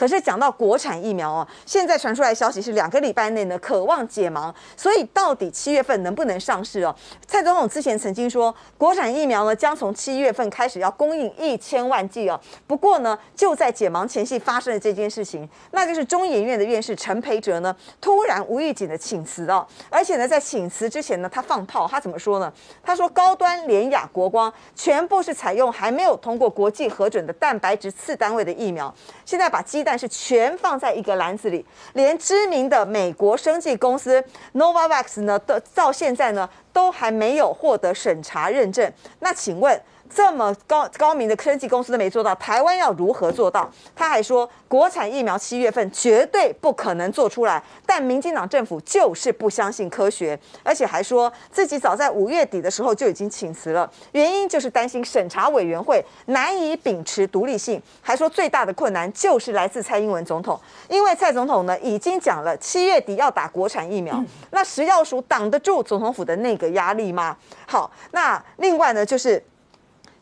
可是讲到国产疫苗哦，现在传出来消息是两个礼拜内呢，渴望解盲。所以到底七月份能不能上市哦？蔡总统之前曾经说，国产疫苗呢将从七月份开始要供应一千万剂哦。不过呢，就在解盲前夕发生了这件事情，那就是中研院的院士陈培哲呢突然无预警的请辞哦，而且呢在请辞之前呢，他放炮，他怎么说呢？他说高端联雅国光全部是采用还没有通过国际核准的蛋白质次单位的疫苗，现在把鸡蛋但是全放在一个篮子里，连知名的美国生技公司 Novavax 呢，到到现在呢都还没有获得审查认证。那请问？这么高高明的科技公司都没做到，台湾要如何做到？他还说，国产疫苗七月份绝对不可能做出来，但民进党政府就是不相信科学，而且还说自己早在五月底的时候就已经请辞了，原因就是担心审查委员会难以秉持独立性，还说最大的困难就是来自蔡英文总统，因为蔡总统呢已经讲了七月底要打国产疫苗，那食药署挡得住总统府的那个压力吗？好，那另外呢就是。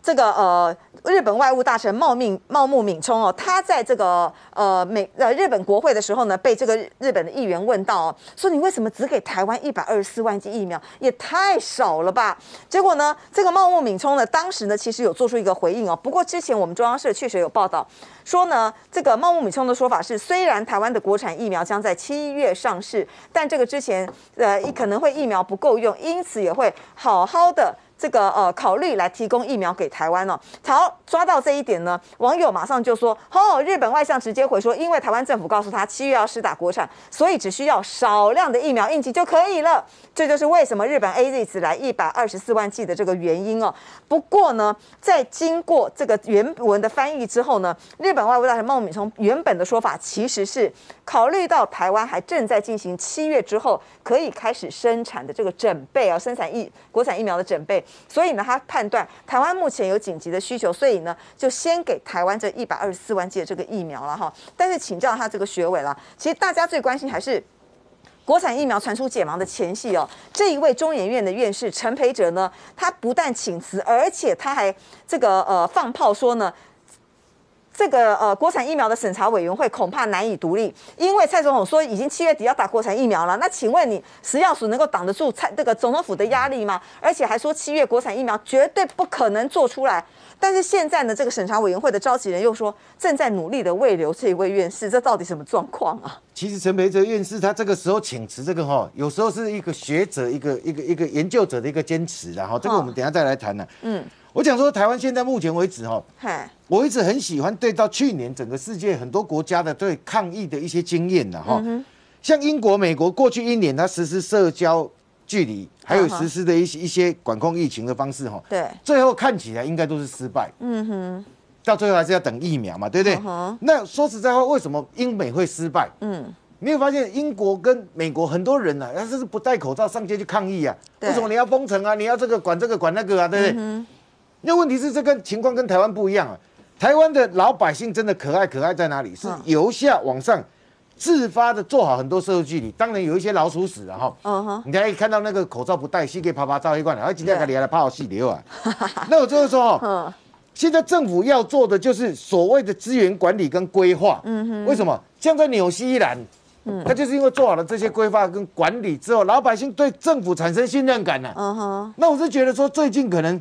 这个呃，日本外务大臣茂命茂木敏充哦，他在这个呃美呃日本国会的时候呢，被这个日本的议员问到哦，说你为什么只给台湾一百二十四万剂疫苗，也太少了吧？结果呢，这个茂木敏充呢，当时呢其实有做出一个回应哦。不过之前我们中央社确实有报道说呢，这个茂木敏充的说法是，虽然台湾的国产疫苗将在七月上市，但这个之前呃可能会疫苗不够用，因此也会好好的。这个呃，考虑来提供疫苗给台湾哦。好，抓到这一点呢，网友马上就说：哦，日本外相直接回说，因为台湾政府告诉他七月要施打国产，所以只需要少量的疫苗应急就可以了。这就是为什么日本 A Z 只来一百二十四万剂的这个原因哦。不过呢，在经过这个原文的翻译之后呢，日本外务大臣茂敏从原本的说法其实是考虑到台湾还正在进行七月之后可以开始生产的这个准备啊，生产疫国产疫苗的准备。所以呢，他判断台湾目前有紧急的需求，所以呢，就先给台湾这一百二十四万剂的这个疫苗了哈。但是请教他这个学委了，其实大家最关心还是国产疫苗传出解盲的前夕哦。这一位中研院的院士陈培哲呢，他不但请辞，而且他还这个呃放炮说呢。这个呃，国产疫苗的审查委员会恐怕难以独立，因为蔡总统说已经七月底要打国产疫苗了。那请问你食药署能够挡得住蔡这个总统府的压力吗？而且还说七月国产疫苗绝对不可能做出来。但是现在呢，这个审查委员会的召集人又说正在努力的慰留这一位院士，这到底什么状况啊？其实陈培哲院士他这个时候请辞，这个哈，有时候是一个学者、一个一个一个研究者的一个坚持，然后这个我们等下再来谈呢。嗯。我讲说，台湾现在目前为止，哈，我一直很喜欢对到去年整个世界很多国家的对抗疫的一些经验的哈，像英国、美国过去一年它实施社交距离，还有实施的一些一些管控疫情的方式哈，对，最后看起来应该都是失败，嗯哼，到最后还是要等疫苗嘛，对不对？那说实在话，为什么英美会失败？嗯，你有发现英国跟美国很多人呢，他是不戴口罩上街去抗议啊？为什么你要封城啊？你要这个管这个管那个啊？对不对？那问题是这个情况跟台湾不一样啊！台湾的老百姓真的可爱，可爱在哪里？是由下往上自发的做好很多社会距离。当然有一些老鼠屎啊，哈，嗯哼，你可以看到那个口罩不戴，细给啪啪照一罐，然后今天还连来泡好细流啊。那我就是说，嗯，现在政府要做的就是所谓的资源管理跟规划。嗯哼，为什么？像在纽西兰，嗯，他就是因为做好了这些规划跟管理之后，老百姓对政府产生信任感了。嗯哼，那我是觉得说，最近可能。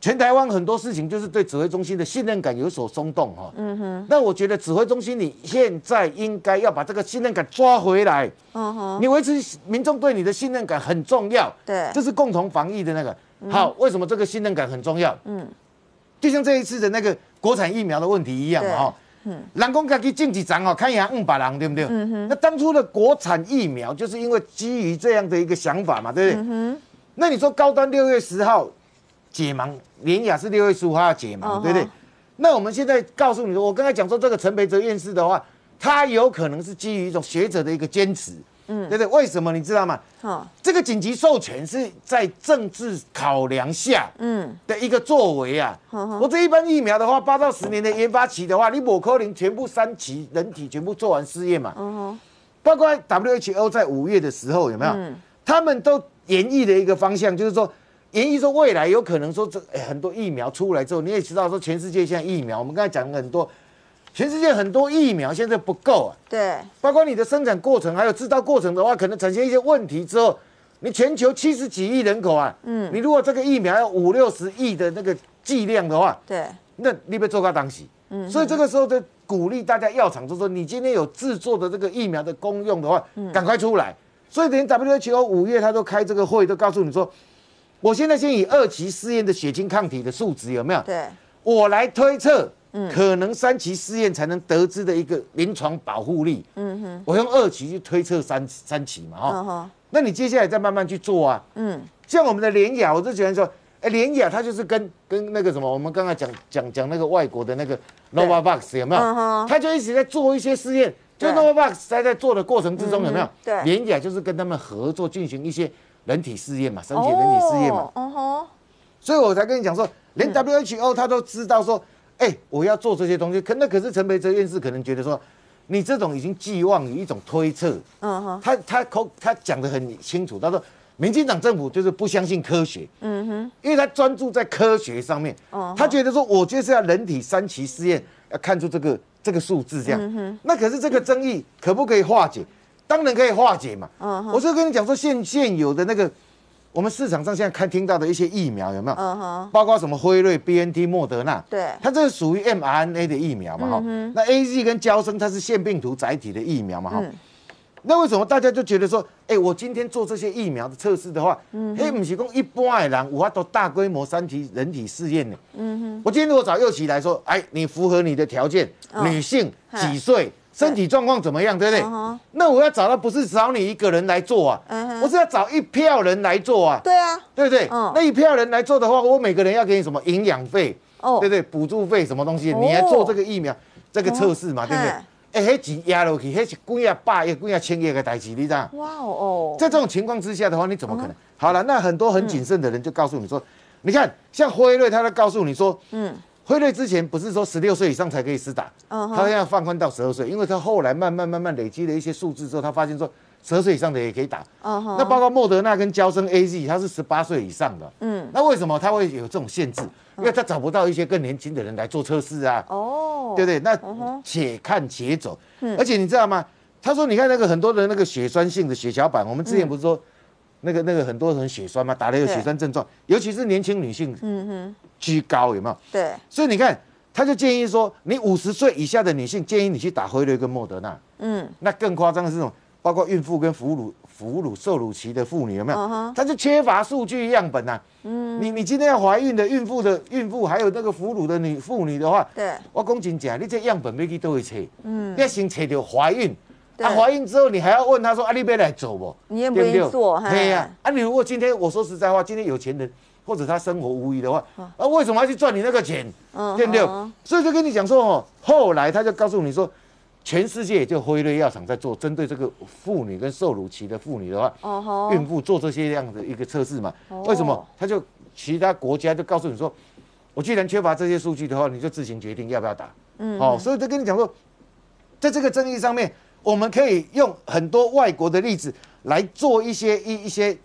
全台湾很多事情就是对指挥中心的信任感有所松动哈，嗯哼。那我觉得指挥中心你现在应该要把这个信任感抓回来，嗯哼。你维持民众对你的信任感很重要，对，这是共同防疫的那个。好，为什么这个信任感很重要？嗯，就像这一次的那个国产疫苗的问题一样哈，嗯，人工可以进几张哦，看一下五百人对不对？嗯哼。那当初的国产疫苗就是因为基于这样的一个想法嘛，对不对？嗯哼。那你说高端六月十号？解盲，联雅是六月十五号要解盲，对不对？那我们现在告诉你说，我刚才讲说这个陈培哲院士的话，他有可能是基于一种学者的一个坚持，嗯，对不对？为什么你知道吗？哦，这个紧急授权是在政治考量下，嗯的一个作为啊。我这一般疫苗的话，八到十年的研发期的话，你某科林全部三期人体全部做完试验嘛，嗯包括 WHO 在五月的时候有没有？他们都演绎的一个方向就是说。研议说未来有可能说这很多疫苗出来之后，你也知道说全世界现在疫苗，我们刚才讲了很多，全世界很多疫苗现在不够啊，对，包括你的生产过程还有制造过程的话，可能产生一些问题之后，你全球七十几亿人口啊，嗯，你如果这个疫苗要五六十亿的那个剂量的话，对，那你被做到当时，嗯，所以这个时候就鼓励大家药厂就说，你今天有制作的这个疫苗的功用的话，赶快出来。所以连 WHO 五月他都开这个会，都告诉你说，我现在先以二期试验的血清抗体的数值有没有？对，我来推测，可能三期试验才能得知的一个临床保护力。嗯哼，我用二期去推测三三期嘛，哈。那你接下来再慢慢去做啊。嗯，像我们的联雅，我就喜欢说，哎，联雅它就是跟跟那个什么，我们刚刚讲讲讲那个外国的那个 Novavax 有没有？它就一直在做一些试验。就 Novavax 在在做的过程之中有没有？对，联雅就是跟他们合作进行一些人体试验嘛，身体人体试验嘛。哦吼。所以我才跟你讲说，连 WHO 他都知道说，哎，我要做这些东西。可那可是陈培哲院士可能觉得说，你这种已经寄望于一种推测。嗯哼。他他口他讲的很清楚，他说，民进党政府就是不相信科学。嗯哼。因为他专注在科学上面。哦。他觉得说，我就是要人体三期试验，要看出这个。这个数字这样，那可是这个争议可不可以化解？当然可以化解嘛。我是跟你讲说，现现有的那个，我们市场上现在看听到的一些疫苗有没有？包括什么辉瑞、B N T、莫德纳。对。它这是属于 m R N A 的疫苗嘛？哈。那 A Z 跟胶生它是腺病毒载体的疫苗嘛？哈。那为什么大家就觉得说，哎，我今天做这些疫苗的测试的话，哎，不是讲一般的人，我要做大规模三体人体试验呢？嗯哼，我今天如果找右奇来说，哎，你符合你的条件，女性几岁，身体状况怎么样，对不对？那我要找的不是找你一个人来做啊，我是要找一票人来做啊。对啊，对不对？那一票人来做的话，我每个人要给你什么营养费？哦，对不对？补助费什么东西？你来做这个疫苗这个测试嘛，对不对？哎，迄钱压落去，迄是几啊百亿、几啊千亿的代志，你知道？哇哦！在这种情况之下的话，你怎么可能？好了，那很多很谨慎的人就告诉你说，你看，像辉瑞，他都告诉你说，嗯，辉瑞之前不是说十六岁以上才可以施打，嗯，他要放宽到十二岁，因为他后来慢慢慢慢累积了一些数字之后，他发现说。十二岁以上的也可以打，那包括莫德纳跟交生 A Z，他是十八岁以上的。嗯，那为什么他会有这种限制？因为他找不到一些更年轻的人来做测试啊。哦，对不对？那且看且走。而且你知道吗？他说，你看那个很多的那个血栓性的血小板，我们之前不是说那个那个很多人血栓嘛？打了有血栓症状，尤其是年轻女性，嗯哼，居高有没有？对。所以你看，他就建议说，你五十岁以下的女性，建议你去打辉瑞跟莫德纳。嗯，那更夸张的是什么。包括孕妇跟哺乳、哺乳、受乳期的妇女有没有？他就缺乏数据样本呐。嗯，你你今天要怀孕的孕妇的孕妇，还有那个哺乳的女妇女的话，对，我讲真讲，你这样本要去都会测。嗯，要先测到怀孕，啊，怀孕之后你还要问他说，啊，你要来走不？你也不愿意做，对呀。啊，你如果今天我说实在话，今天有钱人或者他生活无疑的话，啊，为什么要去赚你那个钱？对不对？所以就跟你讲说哦，后来他就告诉你说。全世界就辉瑞药厂在做针对这个妇女跟受乳期的妇女的话，孕妇做这些样的一个测试嘛？为什么？他就其他国家就告诉你说，我既然缺乏这些数据的话，你就自行决定要不要打。嗯，好，所以就跟你讲说，在这个争议上面，我们可以用很多外国的例子来做一些一一些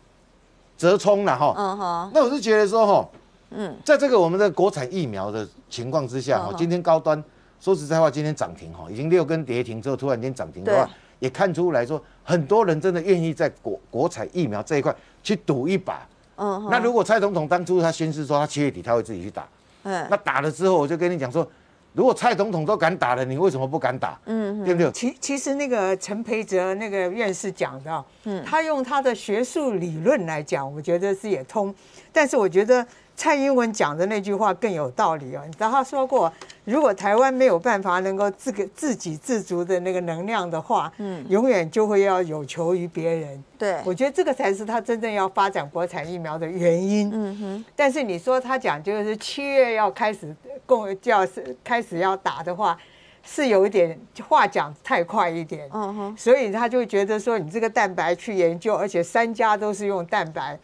折冲了哈。嗯哼。那我是觉得说哈，嗯，在这个我们的国产疫苗的情况之下哈，今天高端。说实在话，今天涨停哈，已经六根跌停之后，突然间涨停的话，也看出来说，很多人真的愿意在国国产疫苗这一块去赌一把。嗯，那如果蔡总统当初他宣誓说他七月底他会自己去打，嗯，那打了之后，我就跟你讲说，如果蔡总统都敢打了，你为什么不敢打？嗯，对不对？其其实那个陈培哲那个院士讲的，嗯，他用他的学术理论来讲，我觉得是也通，但是我觉得。蔡英文讲的那句话更有道理哦，你知道他说过，如果台湾没有办法能够自个自给自足的那个能量的话，嗯，永远就会要有求于别人。对，我觉得这个才是他真正要发展国产疫苗的原因。嗯哼。但是你说他讲就是七月要开始供，就要是开始要打的话，是有一点话讲太快一点。嗯哼。所以他就觉得说，你这个蛋白去研究，而且三家都是用蛋白，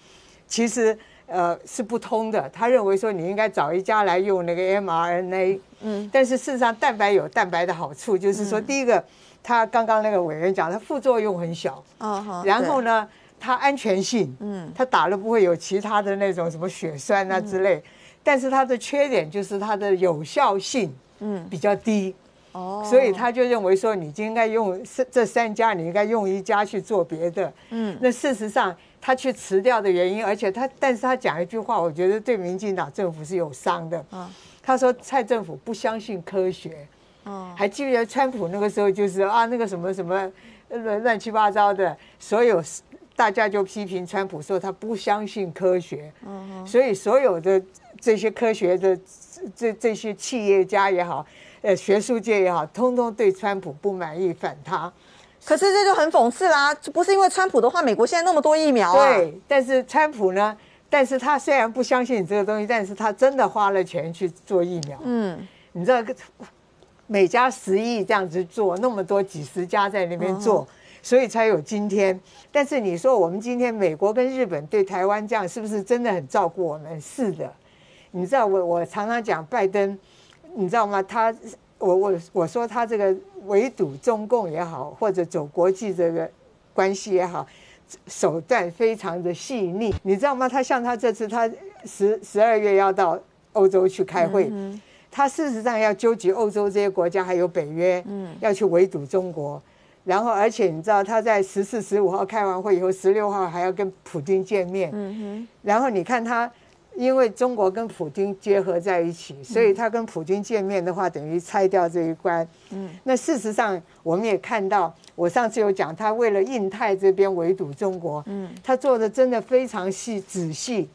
其实。呃，是不通的。他认为说你应该找一家来用那个 mRNA，嗯，但是事实上蛋白有蛋白的好处，就是说第一个，他刚刚那个委员讲，它副作用很小，哦，然后呢，它安全性，嗯，它打了不会有其他的那种什么血栓啊之类，但是它的缺点就是它的有效性，嗯，比较低，哦，所以他就认为说，你就应该用这这三家，你应该用一家去做别的。嗯，那事实上他去辞掉的原因，而且他，但是他讲一句话，我觉得对民进党政府是有伤的。啊，他说蔡政府不相信科学。哦，还记得川普那个时候就是啊，那个什么什么乱乱七八糟的，所有大家就批评川普说他不相信科学。嗯，所以所有的这些科学的这这些企业家也好。呃，学术界也好，通通对川普不满意，反他。可是这就很讽刺啦，不是因为川普的话，美国现在那么多疫苗啊。对，但是川普呢？但是他虽然不相信你这个东西，但是他真的花了钱去做疫苗。嗯，你知道，每家十亿这样子做，那么多几十家在那边做，所以才有今天。但是你说我们今天美国跟日本对台湾这样，是不是真的很照顾我们？是的。你知道，我我常常讲拜登。你知道吗？他，我我我说他这个围堵中共也好，或者走国际这个关系也好，手段非常的细腻。你知道吗？他像他这次，他十十二月要到欧洲去开会，他事实上要纠集欧洲这些国家，还有北约，要去围堵中国。然后，而且你知道他在十四、十五号开完会以后，十六号还要跟普京见面。然后你看他。因为中国跟普京结合在一起，所以他跟普京见面的话，等于拆掉这一关。嗯，那事实上我们也看到，我上次有讲，他为了印太这边围堵中国，嗯，他做的真的非常细仔细。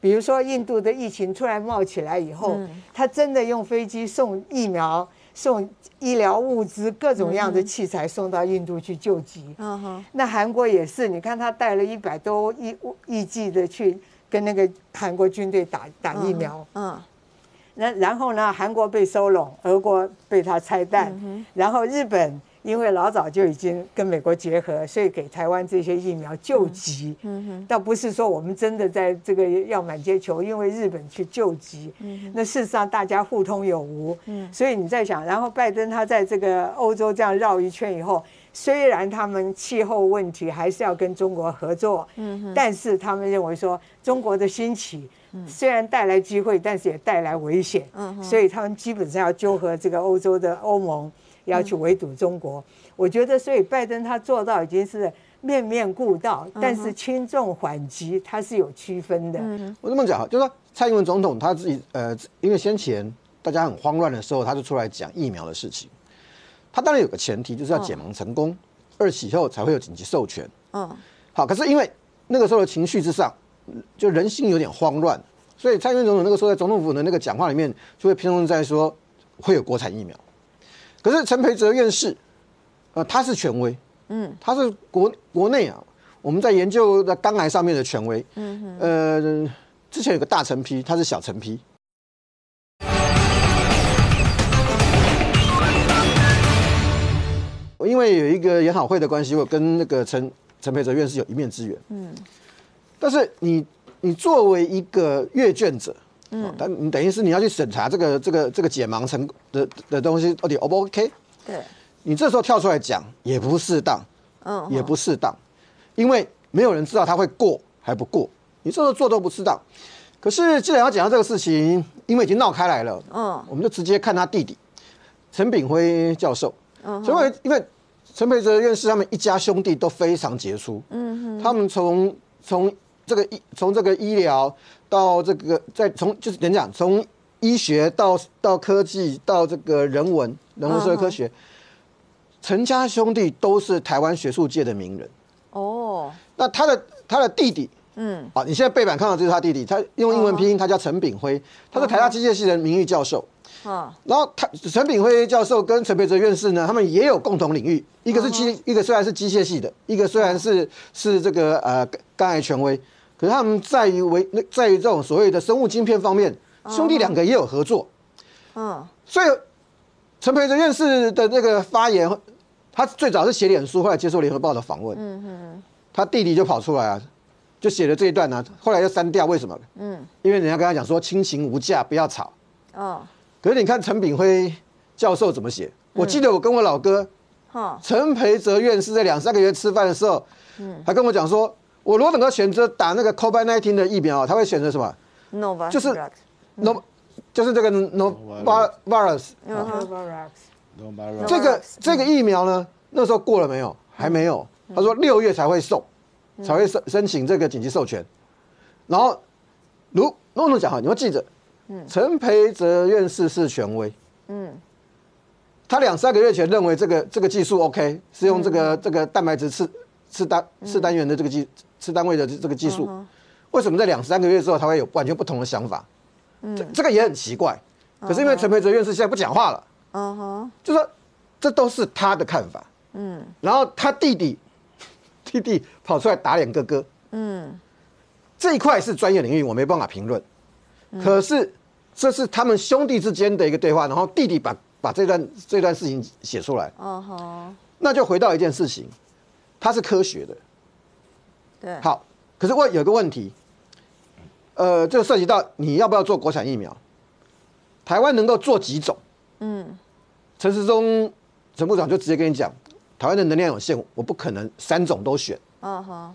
比如说印度的疫情突然冒起来以后，他真的用飞机送疫苗、送医疗物资、各种样的器材送到印度去救急。嗯哼，那韩国也是，你看他带了一百多亿亿剂的去。跟那个韩国军队打打疫苗，嗯，那然后呢，韩国被收拢，俄国被他拆弹，然后日本因为老早就已经跟美国结合，所以给台湾这些疫苗救急，嗯哼，倒不是说我们真的在这个要满街求，因为日本去救急，嗯那事实上大家互通有无，嗯，所以你在想，然后拜登他在这个欧洲这样绕一圈以后。虽然他们气候问题还是要跟中国合作，嗯，但是他们认为说中国的兴起，虽然带来机会，但是也带来危险，嗯，所以他们基本上要纠合这个欧洲的欧盟，要去围堵中国。我觉得，所以拜登他做到已经是面面顾到，但是轻重缓急他是有区分的。我这么讲，就是说蔡英文总统他自己，呃，因为先前大家很慌乱的时候，他就出来讲疫苗的事情。他当然有个前提，就是要解盲成功，二期后才会有紧急授权。嗯，好，可是因为那个时候的情绪之上，就人心有点慌乱，所以蔡英文总统那个时候在总统府的那个讲话里面，就会偏重在说会有国产疫苗。可是陈培哲院士，呃，他是权威，嗯，他是国国内啊，我们在研究的肝癌上面的权威。嗯哼，呃，之前有个大陈批，他是小陈批。因为有一个研讨会的关系，我跟那个陈陈培哲院士有一面之缘。嗯，但是你你作为一个阅卷者，嗯，但你等于是你要去审查这个这个这个解盲成的的东西到底 O 不 OK？对，你这时候跳出来讲也不适当，嗯，也不适当，因为没有人知道他会过还不过，你这时候做都不适当。可是既然要讲到这个事情，因为已经闹开来了，嗯，我们就直接看他弟弟陈炳辉教授。所以，因为陈培哲院士他们一家兄弟都非常杰出，嗯哼，他们从从这个医从这个医疗到这个在从就是怎讲，从医学到到科技到这个人文人文社会科学，陈家兄弟都是台湾学术界的名人。哦，那他的他的弟弟，嗯，好，你现在背板看到这是他弟弟，他用英文拼音，他叫陈炳辉，他是台大机械系的名誉教授。啊，然后他陈炳辉教授跟陈培哲院士呢，他们也有共同领域，一个是机，一个虽然是机械系的，一个虽然是是这个呃肝癌权威，可是他们在于为在于这种所谓的生物晶片方面，兄弟两个也有合作。嗯，所以陈培哲院士的那个发言，他最早是写脸书，后来接受联合报的访问。嗯哼，他弟弟就跑出来啊，就写了这一段呢，后来又删掉，为什么？嗯，因为人家跟他讲说亲情无价，不要吵。哦。可是你看陈炳辉教授怎么写？我记得我跟我老哥，陈培哲院士在两三个月吃饭的时候，他跟我讲说，我如果能够选择打那个 COVID-19 的疫苗，他会选择什么？Nova，就是 No，就是这个 Nova virus。这个这个疫苗呢，那时候过了没有？还没有。他说六月才会送，才会申申请这个紧急授权。然后，如诺诺讲哈，你要记着，陈培哲院士是权威。嗯。他两三个月前认为这个这个技术 OK，是用这个这个蛋白质次次单次单元的这个技次单位的这个技术。为什么在两三个月之后他会有完全不同的想法？这这个也很奇怪。可是因为陈培哲院士现在不讲话了。嗯哼。就说这都是他的看法。嗯。然后他弟弟。弟弟跑出来打脸哥哥，嗯，这一块是专业领域，我没办法评论。可是这是他们兄弟之间的一个对话，然后弟弟把把这段这段事情写出来。哦吼，那就回到一件事情，它是科学的。对。好，可是问有个问题，呃，这涉及到你要不要做国产疫苗？台湾能够做几种？嗯，陈时中陈部长就直接跟你讲。台湾的能量有限，我不可能三种都选。嗯哼，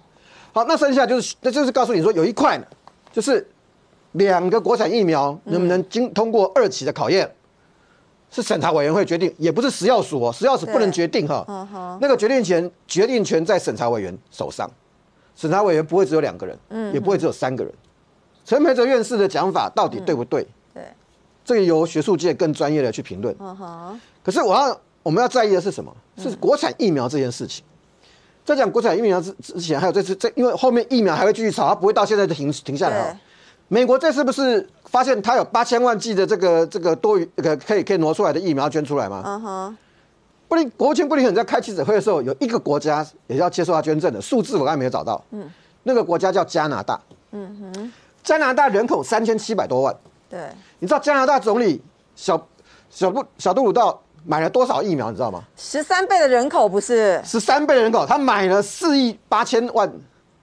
好，那剩下就是，那就是告诉你说，有一块呢，就是两个国产疫苗能不能经通过二期的考验，是审查委员会决定，也不是食药署哦，食药署不能决定哈。那个决定权决定权在审查委员手上，审查委员不会只有两个人，嗯，也不会只有三个人。陈培哲院士的讲法到底对不对？对，这个由学术界更专业的去评论。可是我要。我们要在意的是什么？是国产疫苗这件事情。在讲国产疫苗之之前，还有这次这，因为后面疫苗还会继续炒，它不会到现在就停停下来。美国这次不是发现它有八千万剂的这个这个多余这个可以可以挪出来的疫苗捐出来吗？嗯哼。布林国务卿布林肯在开记者会的时候，有一个国家也要接受他捐赠的数字，我刚才没有找到。嗯。那个国家叫加拿大。嗯哼。加拿大人口三千七百多万。对。你知道加拿大总理小小布小杜鲁道？买了多少疫苗，你知道吗？十三倍的人口不是？十三倍的人口，他买了四亿八千万，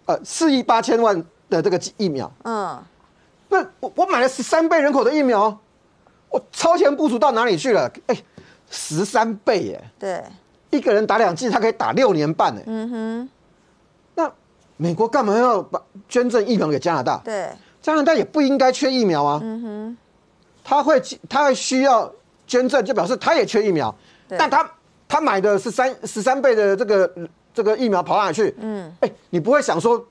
呃，四亿八千万的这个疫苗。嗯，不，我我买了十三倍人口的疫苗，我超前部署到哪里去了？哎，十三倍耶！对，一个人打两剂，他可以打六年半呢。嗯哼，那美国干嘛要把捐赠疫苗给加拿大？对，加拿大也不应该缺疫苗啊。嗯哼，他会他会需要。捐赠就表示他也缺疫苗，但他他买的是三十三倍的这个这个疫苗跑哪去？嗯，哎，你不会想说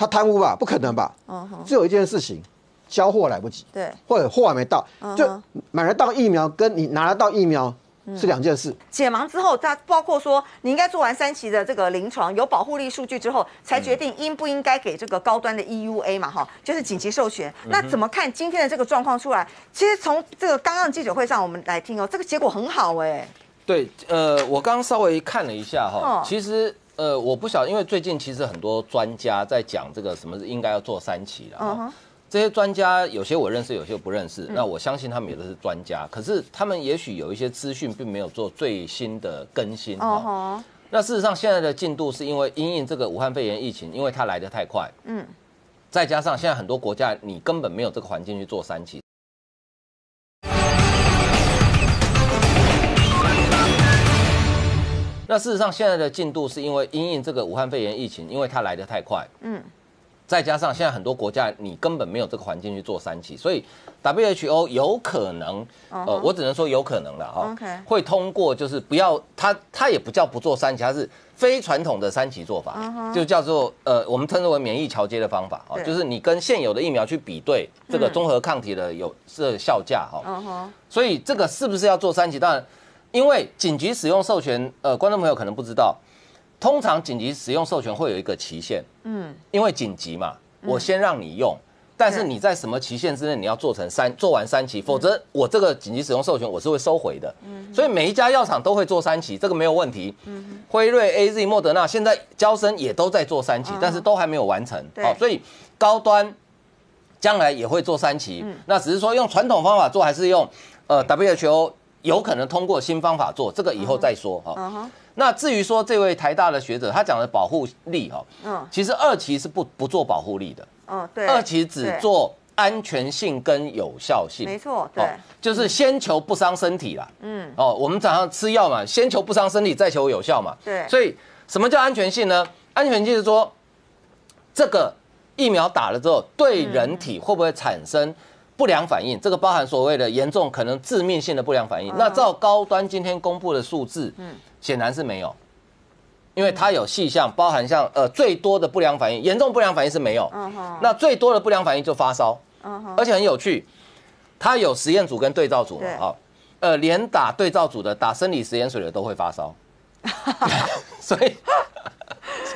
他贪污吧？不可能吧？嗯只有一件事情，交货来不及，对，或者货还没到，就买得到疫苗跟你拿得到疫苗。是两件事。解盲之后，它包括说你应该做完三期的这个临床有保护力数据之后，才决定应不应该给这个高端的 EUA 嘛，哈，就是紧急授权。那怎么看今天的这个状况出来？其实从这个刚刚记者会上，我们来听哦，这个结果很好哎。对，呃，我刚刚稍微看了一下哈，其实呃，我不晓得，因为最近其实很多专家在讲这个什么应该要做三期了。这些专家有些我认识，有些不认识。那我相信他们也都是专家，可是他们也许有一些资讯并没有做最新的更新。哦那事实上，现在的进度是因为因应这个武汉肺炎疫情，因为它来得太快。嗯。再加上现在很多国家，你根本没有这个环境去做三期。那事实上，现在的进度是因为因应这个武汉肺炎疫情，因为它来得太快。嗯。再加上现在很多国家，你根本没有这个环境去做三期，所以 WHO 有可能，呃，我只能说有可能了哈，会通过就是不要它，它也不叫不做三期，它是非传统的三期做法，就叫做呃，我们称之为免疫桥接的方法啊，就是你跟现有的疫苗去比对这个综合抗体的有这效价哈，所以这个是不是要做三期？当然，因为紧急使用授权，呃，观众朋友可能不知道。通常紧急使用授权会有一个期限，嗯，因为紧急嘛，我先让你用，但是你在什么期限之内你要做成三做完三期，否则我这个紧急使用授权我是会收回的，嗯，所以每一家药厂都会做三期，这个没有问题，嗯，辉瑞、A Z、莫德纳现在交生也都在做三期，但是都还没有完成，好，所以高端将来也会做三期，那只是说用传统方法做还是用呃 WHO 有可能通过新方法做，这个以后再说，哈。那至于说这位台大的学者，他讲的保护力哈，嗯，其实二期是不不做保护力的，嗯，对，二期只做安全性跟有效性，没错，对，就是先求不伤身体啦，嗯，哦，我们早上吃药嘛，先求不伤身体，再求有效嘛，对，所以什么叫安全性呢？安全性是说，这个疫苗打了之后，对人体会不会产生？不良反应，这个包含所谓的严重可能致命性的不良反应。那照高端今天公布的数字，嗯，显然是没有，因为它有细项，包含像呃最多的不良反应，严重不良反应是没有，那最多的不良反应就发烧，而且很有趣，它有实验组跟对照组嘛，啊，呃，连打对照组的打生理食盐水的都会发烧，所以。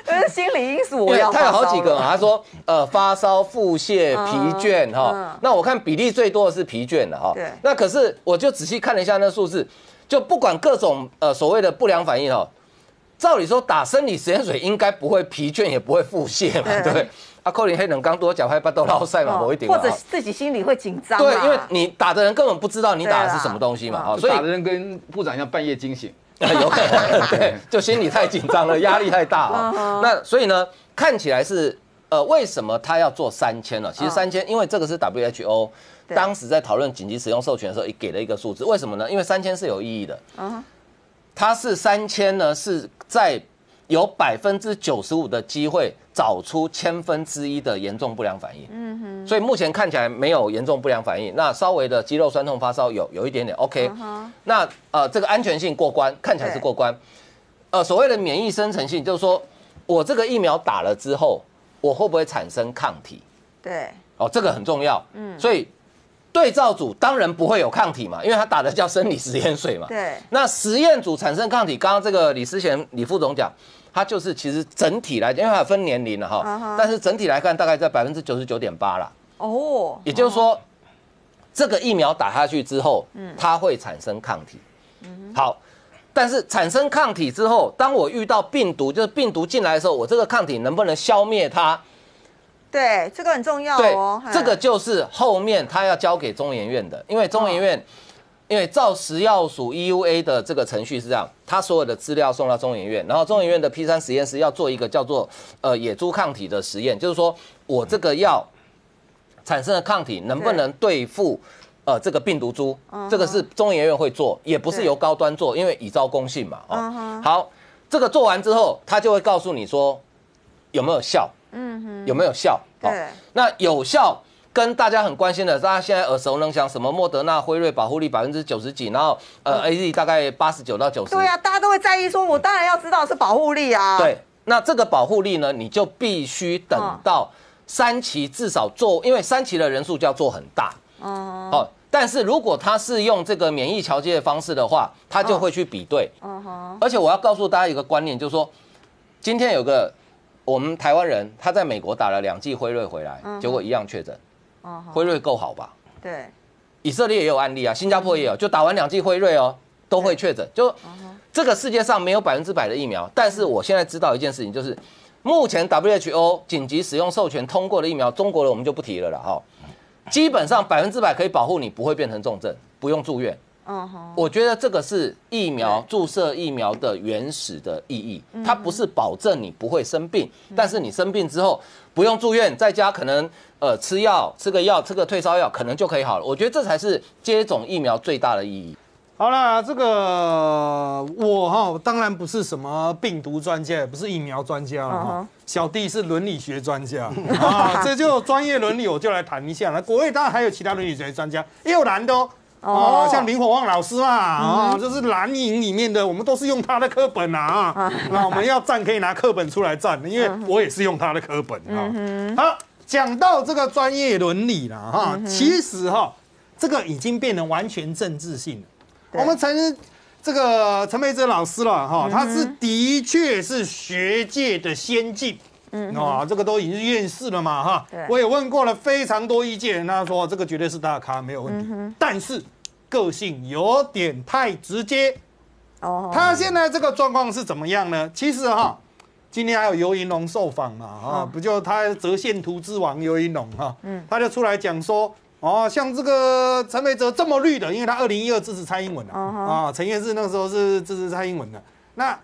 这是心理因素，我要他有好几个，他说呃发烧、腹泻、疲倦哈，那我看比例最多的是疲倦的哈。对。那可是我就仔细看了一下那数字，就不管各种呃所谓的不良反应哈，照理说打生理食盐水应该不会疲倦，也不会腹泻嘛，对不对？阿扣林黑冷刚多脚拍巴豆捞塞嘛，某一点。或者自己心里会紧张。对，因为你打的人根本不知道你打的是什么东西嘛，所以打的人跟部长一样半夜惊醒。有可能，对，就心里太紧张了，压力太大啊。那所以呢，看起来是呃，为什么他要做三千呢？其实三千，因为这个是 WHO 当时在讨论紧急使用授权的时候，也给了一个数字。为什么呢？因为三千是有意义的。嗯，它是三千呢，是在。有百分之九十五的机会找出千分之一的严重不良反应，嗯哼，所以目前看起来没有严重不良反应，那稍微的肌肉酸痛、发烧有有一点点，OK，那呃这个安全性过关，看起来是过关，呃所谓的免疫生成性就是说我这个疫苗打了之后，我会不会产生抗体？对，哦这个很重要，嗯，所以对照组当然不会有抗体嘛，因为他打的叫生理实验水嘛，对，那实验组产生抗体，刚刚这个李思贤李副总讲。它就是其实整体来讲，因为它分年龄了哈，但是整体来看大概在百分之九十九点八了。哦，也就是说，这个疫苗打下去之后，嗯，它会产生抗体。嗯，好，但是产生抗体之后，当我遇到病毒，就是病毒进来的时候，我这个抗体能不能消灭它？对，这个很重要哦。这个就是后面他要交给中研院的，因为中研院。因为照食药署 EUA 的这个程序是这样，他所有的资料送到中研院，然后中研院的 P 三实验室要做一个叫做呃野猪抗体的实验，就是说我这个药产生的抗体能不能对付呃这个病毒株，这个是中研院会做，也不是由高端做，因为以招公信嘛。哦，好，这个做完之后，他就会告诉你说有没有效，嗯哼，有没有效？对，那有效。跟大家很关心的，大家现在耳熟能详，什么莫德纳、辉瑞保护力百分之九十几，然后呃 A Z 大概八十九到九十。对啊，大家都会在意，说我当然要知道是保护力啊。对，那这个保护力呢，你就必须等到三期至少做，因为三期的人数就要做很大。哦。哦，但是如果他是用这个免疫调节的方式的话，他就会去比对。哦。而且我要告诉大家一个观念，就是说，今天有个我们台湾人，他在美国打了两剂辉瑞回来，结果一样确诊。辉瑞够好吧？对，以色列也有案例啊，新加坡也有，就打完两剂辉瑞哦，都会确诊。就这个世界上没有百分之百的疫苗，但是我现在知道一件事情，就是目前 WHO 紧急使用授权通过的疫苗，中国的我们就不提了了哈，基本上百分之百可以保护你不会变成重症，不用住院。嗯哼，我觉得这个是疫苗注射疫苗的原始的意义，它不是保证你不会生病，但是你生病之后不用住院，在家可能呃吃药吃个药吃个退烧药可能就可以好了。我觉得这才是接种疫苗最大的意义。好了，这个我哈当然不是什么病毒专家，也不是疫苗专家了哈，小弟是伦理学专家 啊，这就专业伦理，我就来谈一下了。国内当然还有其他伦理学专家，也有男的哦。哦，像林火旺老师啊，啊，就是蓝营里面的，我们都是用他的课本啊，啊，那我们要站可以拿课本出来站，因为我也是用他的课本啊。好，讲到这个专业伦理了哈，其实哈，这个已经变得完全政治性了。我们承这个陈培哲老师了哈，他是的确是学界的先进，嗯，啊，这个都已经是院士了嘛哈。我也问过了非常多意见，他说这个绝对是大咖，没有问题，但是。个性有点太直接，哦，他现在这个状况是怎么样呢？其实哈，今天还有尤银龙受访嘛，啊，不就他折线图之王尤银龙哈，嗯，他就出来讲说，哦，像这个陈美哲这么绿的，因为他二零一二支持蔡英文的，啊，陈彦志那时候是支持蔡英文的，那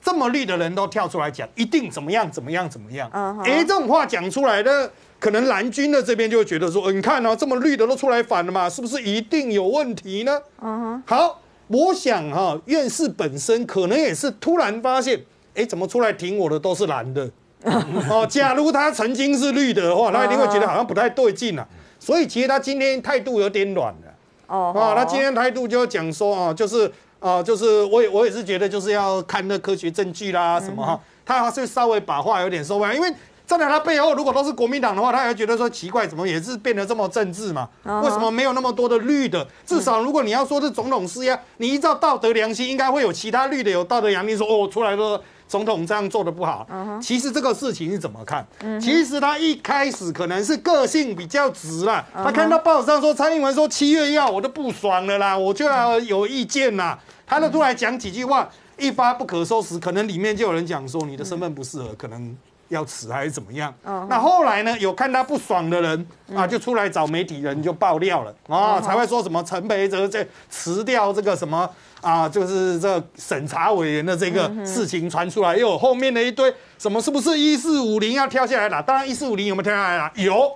这么绿的人都跳出来讲，一定怎么样怎么样怎么样，哎，这种话讲出来的。可能蓝军的这边就会觉得说，你看哦，这么绿的都出来反了嘛，是不是一定有问题呢？嗯哼。好，我想哈，院士本身可能也是突然发现，哎，怎么出来挺我的都是蓝的？哦，假如他曾经是绿的话，他一定会觉得好像不太对劲啊。所以其实他今天态度有点软了。哦，啊，他今天态度就讲说啊，就是啊，就是我也我也是觉得就是要看那科学证据啦什么哈，他还是稍微把话有点收回来，因为站在他背后如果都是国民党的话，他还觉得说奇怪，怎么也是变得这么政治嘛？为什么没有那么多的绿的？至少如果你要说是总统施压，你依照道德良心，应该会有其他绿的有道德良心说哦，出来说总统这样做的不好。其实这个事情是怎么看？其实他一开始可能是个性比较直啦，他看到报纸上说蔡英文说七月一号我都不爽了啦，我就要有意见啦，他就出来讲几句话，一发不可收拾，可能里面就有人讲说你的身份不适合，可能。要辞还是怎么样？那后来呢？有看他不爽的人啊，就出来找媒体人就爆料了啊，才会说什么陈培哲这辞掉这个什么啊，就是这审查委员的这个事情传出来，又有后面的一堆什么是不是一四五零要跳下来了？当然一四五零有没有跳下来打？有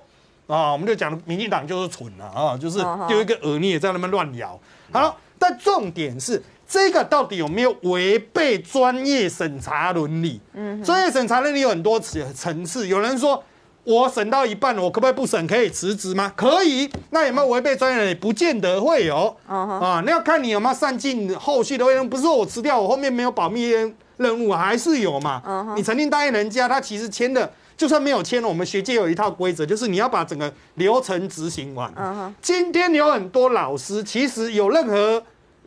啊，我们就讲民进党就是蠢了啊，就是丢一个耳你也在那边乱摇。好，但重点是。这个到底有没有违背专业审查伦理？嗯，专业审查伦理有很多层层次。有人说，我审到一半，我可不可以不审，可以辞职吗？可以。那有没有违背专业伦理？不见得会有。啊，那要看你有没有善尽后续的。不是说我辞掉，我后面没有保密任务，还是有嘛？你曾经答应人家，他其实签的，就算没有签，我们学界有一套规则，就是你要把整个流程执行完。今天有很多老师，其实有任何。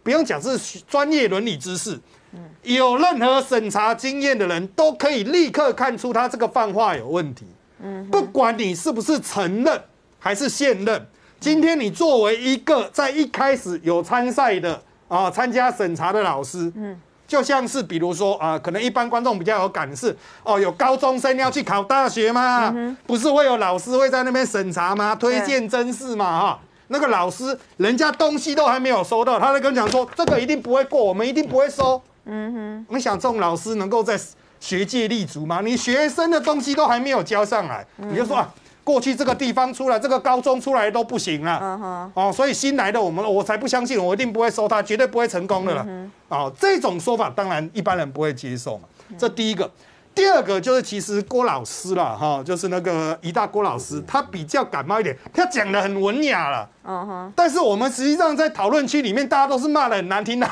不用讲是专业伦理知识，有任何审查经验的人都可以立刻看出他这个放话有问题。不管你是不是承认还是现任，今天你作为一个在一开始有参赛的啊，参加审查的老师，就像是比如说啊，可能一般观众比较有感的是哦，有高中生要去考大学吗？不是会有老师会在那边审查吗？推荐真试嘛，哈。那个老师，人家东西都还没有收到，他在跟讲说，这个一定不会过，我们一定不会收。嗯哼，你想这种老师能够在学界立足吗？你学生的东西都还没有交上来，你就说啊，过去这个地方出来，这个高中出来都不行了。嗯哼，哦，所以新来的我们，我才不相信，我一定不会收他，绝对不会成功的了。哦，这种说法当然一般人不会接受嘛。这第一个。第二个就是，其实郭老师了哈，就是那个一大郭老师，他比较感冒一点，他讲的很文雅了。嗯哼。但是我们实际上在讨论区里面，大家都是骂的很难听的，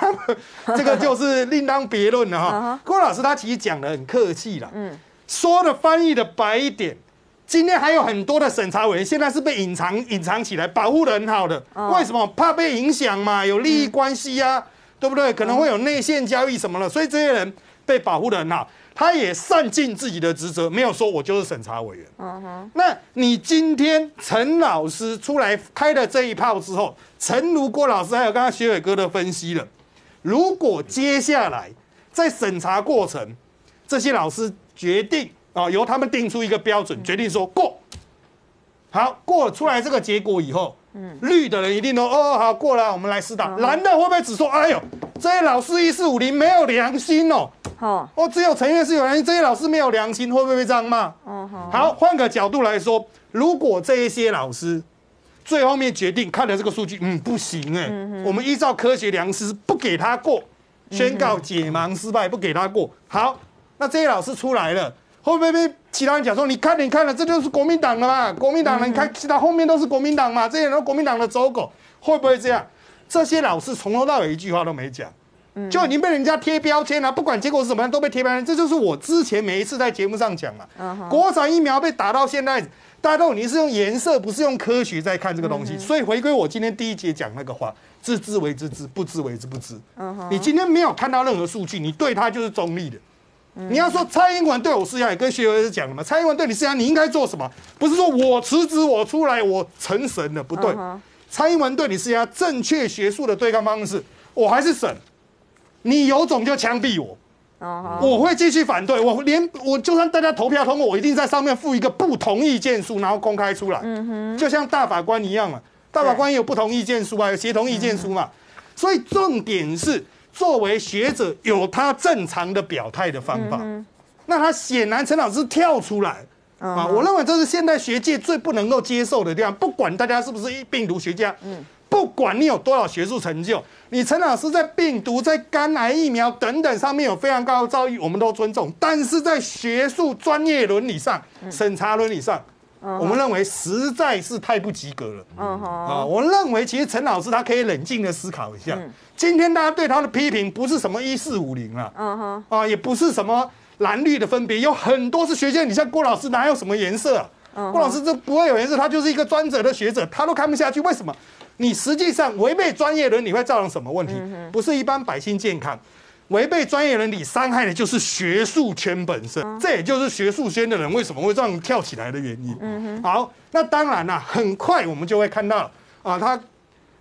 这个就是另当别论了哈。郭老师他其实讲的很客气了，嗯，说的翻译的白一点，今天还有很多的审查委员现在是被隐藏隐藏起来，保护的很好的，为什么？怕被影响嘛，有利益关系呀，对不对？可能会有内线交易什么的，所以这些人被保护的很好。他也善尽自己的职责，没有说我就是审查委员。嗯哼，那你今天陈老师出来开了这一炮之后，陈如郭老师还有刚刚学伟哥的分析了，如果接下来在审查过程，这些老师决定啊，由他们定出一个标准，决定说过，好过出来这个结果以后，嗯，绿的人一定都哦好过了，我们来试打，蓝的会不会只说哎呦，这些老师一四五零没有良心哦？哦，哦，只有陈院是有良心，这些老师没有良心，会不会被这样骂？哦，好，换个角度来说，如果这一些老师最后面决定看了这个数据，嗯，不行哎，我们依照科学良知不给他过，宣告解盲失败，不给他过。好，那这些老师出来了，会不会被其他人讲说，你看，你看了，这就是国民党了嘛？国民党人看，其他后面都是国民党嘛？这些人都国民党的走狗，会不会这样？这些老师从头到尾一句话都没讲。就已经被人家贴标签了，不管结果是怎么样，都被贴标签。这就是我之前每一次在节目上讲了，国产疫苗被打到现在，大家都你是用颜色，不是用科学在看这个东西。所以回归我今天第一节讲那个话，知之为知之，不知为知不知。你今天没有看到任何数据，你对他就是中立的。你要说蔡英文对我施压，也跟薛伟是讲了嘛？蔡英文对你施压，你应该做什么？不是说我辞职，我出来，我成神了，不对。蔡英文对你施压，正确学术的对抗方式，我还是审。你有种就枪毙我，我会继续反对。我连我就算大家投票通过，我一定在上面附一个不同意见书，然后公开出来。就像大法官一样嘛，大法官有不同意见书啊，有协同意见书嘛。所以重点是，作为学者有他正常的表态的方法。那他显然陈老师跳出来啊，我认为这是现代学界最不能够接受的地方。不管大家是不是病毒学家，不管你有多少学术成就。你陈老师在病毒、在肝癌疫苗等等上面有非常高的造诣，我们都尊重。但是在学术专业伦理上、审查伦理上，我们认为实在是太不及格了。啊，我认为其实陈老师他可以冷静的思考一下，今天大家对他的批评不是什么一四五零啊，啊，也不是什么蓝绿的分别，有很多是学界，你像郭老师哪有什么颜色啊？郭老师这不会有颜色，他就是一个专责的学者，他都看不下去，为什么？你实际上违背专业伦理会造成什么问题？不是一般百姓健康。违背专业伦理，伤害的就是学术圈本身，这也就是学术圈的人为什么会这样跳起来的原因。好，那当然啦，很快我们就会看到啊，他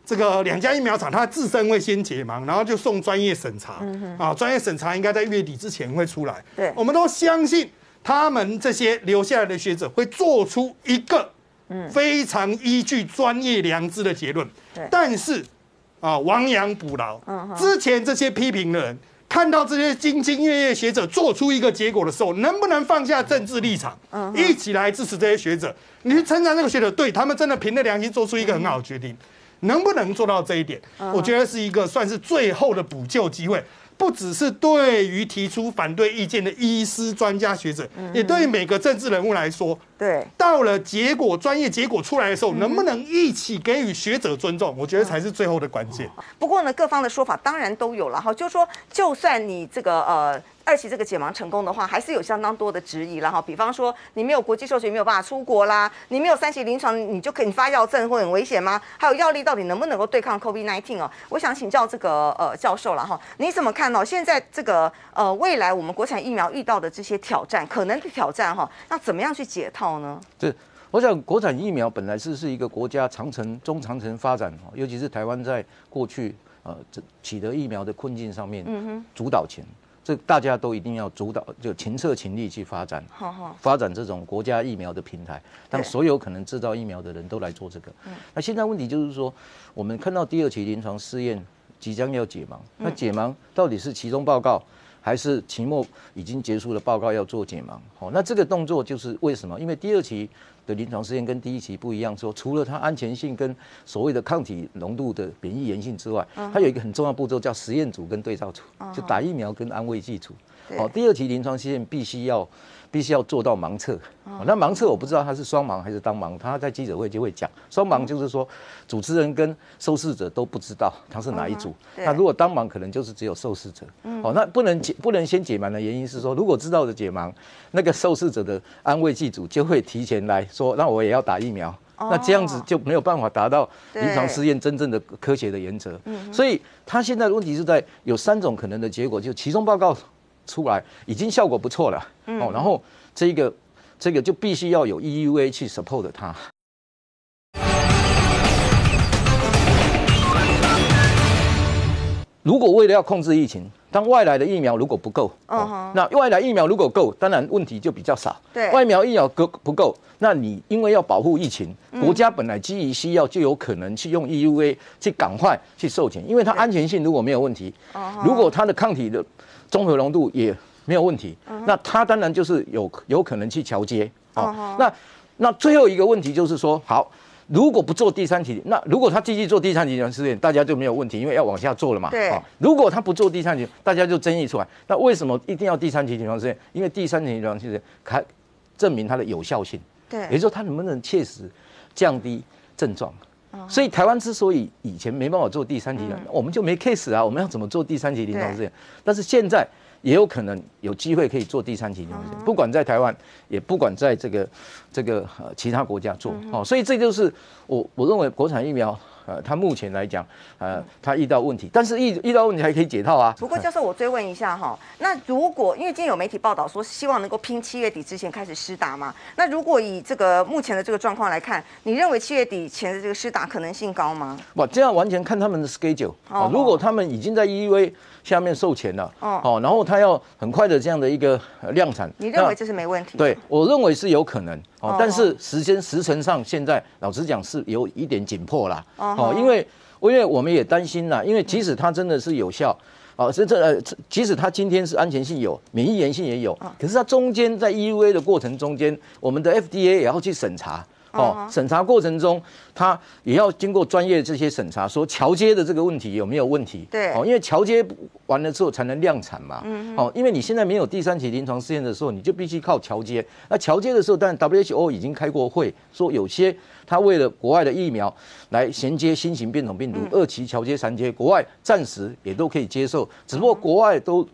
这个两家疫苗厂，他自身会先解盲，然后就送专业审查。啊，专业审查应该在月底之前会出来。对，我们都相信他们这些留下来的学者会做出一个非常依据专业良知的结论。但是啊，亡羊补牢，之前这些批评的人。看到这些兢兢业业学者做出一个结果的时候，能不能放下政治立场，一起来支持这些学者？你去称赞这个学者，对他们真的凭着良心做出一个很好的决定，能不能做到这一点？我觉得是一个算是最后的补救机会。不只是对于提出反对意见的医师、专家学者，也对每个政治人物来说，对，到了结果专业结果出来的时候，能不能一起给予学者尊重？我觉得才是最后的关键。不过呢，各方的说法当然都有了哈，就是说，就算你这个呃。二期这个解盲成功的话，还是有相当多的质疑了哈。比方说，你没有国际授权，没有办法出国啦；你没有三期临床，你就可以发药证，会很危险吗？还有药力到底能不能够对抗 COVID-19 哦？我想请教这个呃教授了哈，你怎么看呢？现在这个呃未来我们国产疫苗遇到的这些挑战，可能的挑战哈，那怎么样去解套呢？对，我想国产疫苗本来是是一个国家长程、中长程发展尤其是台湾在过去呃取得疫苗的困境上面，嗯哼，主导权。这大家都一定要主导，就勤策勤力去发展，发展这种国家疫苗的平台，让所有可能制造疫苗的人都来做这个。那现在问题就是说，我们看到第二期临床试验即将要解盲，那解盲到底是其中报告，还是期末已经结束的报告要做解盲？好，那这个动作就是为什么？因为第二期。的临床试验跟第一期不一样，说除了它安全性跟所谓的抗体浓度的免疫炎性之外，它有一个很重要步骤叫实验组跟对照组，就打疫苗跟安慰剂组。好，第二期临床试验必须要。必须要做到盲测，那盲测我不知道他是双盲还是单盲，他在记者会就会讲，双盲就是说主持人跟受试者都不知道他是哪一组，那如果单盲可能就是只有受试者，哦，那不能解不能先解盲的原因是说，如果知道的解盲，那个受试者的安慰剂组就会提前来说，那我也要打疫苗，那这样子就没有办法达到临床试验真正的科学的原则，所以他现在的问题是在有三种可能的结果，就其中报告。出来已经效果不错了，哦，然后这个这个就必须要有 EUA 去 support 它。如果为了要控制疫情，当外来的疫苗如果不够，哦，那外来疫苗如果够，当然问题就比较少。对，外苗疫苗够不够？那你因为要保护疫情，国家本来基于需要，就有可能去用 EUA 去赶快去授权，因为它安全性如果没有问题，如果它的抗体的综合浓度也没有问题，那它当然就是有有可能去桥接啊。那那最后一个问题就是说，好，如果不做第三期，那如果他继续做第三期临床试验，大家就没有问题，因为要往下做了嘛。对。如果他不做第三期，大家就争议出来。那为什么一定要第三期临床试验？因为第三期临床试验还证明它的有效性。对。也就是说，它能不能切实降低症状？所以台湾之所以以前没办法做第三级的，我们就没 case 啊。我们要怎么做第三级临床试验？但是现在。也有可能有机会可以做第三级临床试验，不管在台湾，也不管在这个这个呃其他国家做，哦，所以这就是我我认为国产疫苗。呃，他目前来讲，呃，他遇到问题，但是遇遇到问题还可以解套啊。不过教授，我追问一下哈，那如果因为今天有媒体报道说希望能够拼七月底之前开始施打嘛，那如果以这个目前的这个状况来看，你认为七月底前的这个施打可能性高吗？不，这样完全看他们的 schedule。哦，如果他们已经在 EUV 下面授权了，哦，然后他要很快的这样的一个量产，你认为这是没问题？对我认为是有可能。哦，但是时间时程上，现在老实讲是有一点紧迫啦。哦，因为因为我们也担心啦，因为即使它真的是有效，哦，是这呃，即使它今天是安全性有，免疫炎性也有，可是它中间在 EUA 的过程中间，我们的 FDA 也要去审查，哦，审查过程中，他也要经过专业这些审查，说桥接的这个问题有没有问题？对哦，因为桥接完了之后才能量产嘛。嗯哦，因为你现在没有第三期临床试验的时候，你就必须靠桥接。那桥接的时候，但 WHO 已经开过会，说有些它为了国外的疫苗来衔接新型变种病毒，二期桥接、三接，国外暂时也都可以接受，只不过国外都的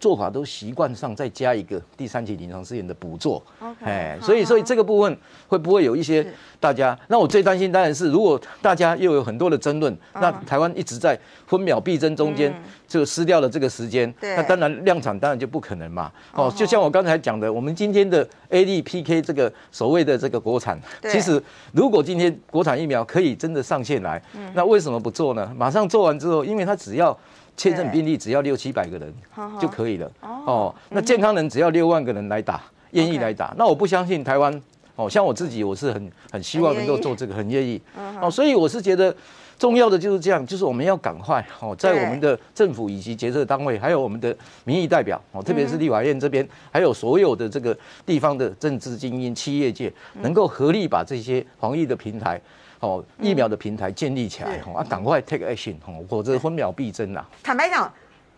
做法都习惯上再加一个第三期临床试验的补做，哎，所以所以这个部分会不会有一些大家？那我最担心当然是如果大家又有很多的争论，那台湾一直在分秒必争中间就失掉了这个时间，那当然量产当然就不可能嘛。哦，就像我刚才讲的，我们今天的 A D P K 这个所谓的这个国产，其实如果今天国产疫苗可以真的上线来，那为什么不做呢？马上做完之后，因为它只要确诊病例只要六七百个人就可以了。哦，那健康人只要六万个人来打，愿意来打。那我不相信台湾，哦，像我自己，我是很很希望能够做这个，很愿意。哦，所以我是觉得重要的就是这样，就是我们要赶快哦，在我们的政府以及决策单位，还有我们的民意代表哦，特别是立法院这边，还有所有的这个地方的政治精英、企业界，能够合力把这些防疫的平台。哦，疫苗的平台建立起来，哦啊，赶快 take action，哦，否则分秒必争啊！坦白讲，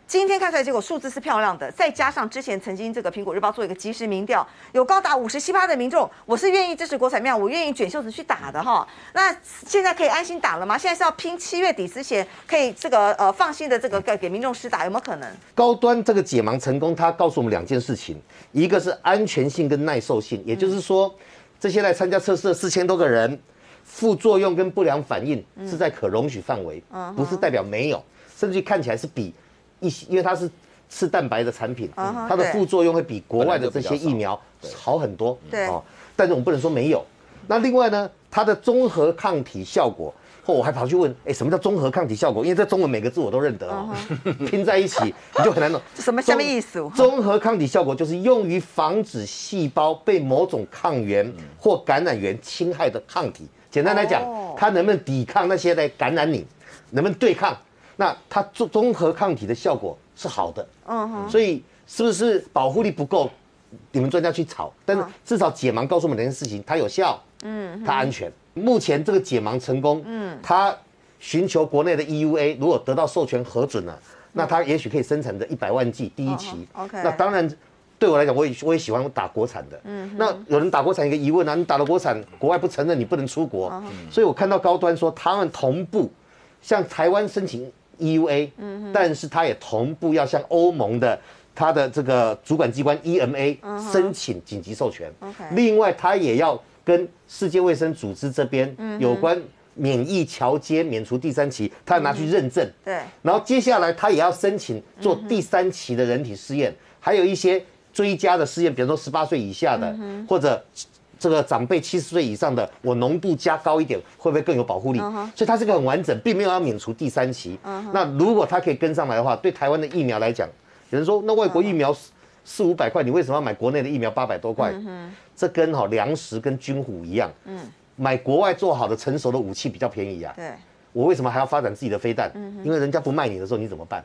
今天看出来结果数字是漂亮的，再加上之前曾经这个苹果日报做一个即时民调，有高达五十七趴的民众，我是愿意支持国产妙，我愿意卷袖子去打的哈。那现在可以安心打了吗？现在是要拼七月底之前可以这个呃放心的这个给给民众施打，有没有可能？高端这个解盲成功，它告诉我们两件事情，一个是安全性跟耐受性，也就是说，这些来参加测试的四千多个人，副作用跟不良反应是在可容许范围，不是代表没有，甚至看起来是比一些，因为它是吃蛋白的产品，嗯它的副作用会比国外的这些疫苗好很多，对哦，但是我们不能说没有。那另外呢，它的综合抗体效果。后我还跑去问，哎，什么叫综合抗体效果？因为这中文每个字我都认得哦，拼在一起你就很难懂。什么下面意思？综合抗体效果就是用于防止细胞被某种抗原或感染源侵害的抗体。简单来讲哦，它能不能抵抗那些来感染你，能不能对抗？那它综综合抗体的效果是好的。嗯哼，所以是不是保护力不够？你们专家去吵，但是至少解盲告诉我们两件事情：它有效，嗯，它安全。目前这个解盲成功，嗯，它寻求国内的 EUA，如果得到授权核准了，那它也许可以生产的一百万剂第一期。哦，OK 那当然。对我来讲，我也我也喜欢打国产的。嗯，那有人打国产一个疑问啊，你打了国产，国外不承认，你不能出国。所以我看到高端说他们同步向台湾申请 EUA，嗯，但是他也同步要向欧盟的他的这个主管机关 EMA 申请紧急授权。OK 另外他也要跟世界卫生组织这边有关免疫桥接免除第三期，他要拿去认证。对，然后接下来他也要申请做第三期的人体试验，还有一些追加的试验，比如说十八岁以下的，或者这个长辈七十岁以上的，我浓度加高一点，会不会更有保护力？所以它是个很完整，并没有要免除第三期。那如果它可以跟上来的话，对台湾的疫苗来讲，有人说那外国疫苗四四五百块，你为什么要买国内的疫苗八百多块？这跟哈粮食跟军火一样，买国外做好的成熟的武器比较便宜啊。对，我为什么还要发展自己的飞弹？因为人家不卖你的时候，你怎么办？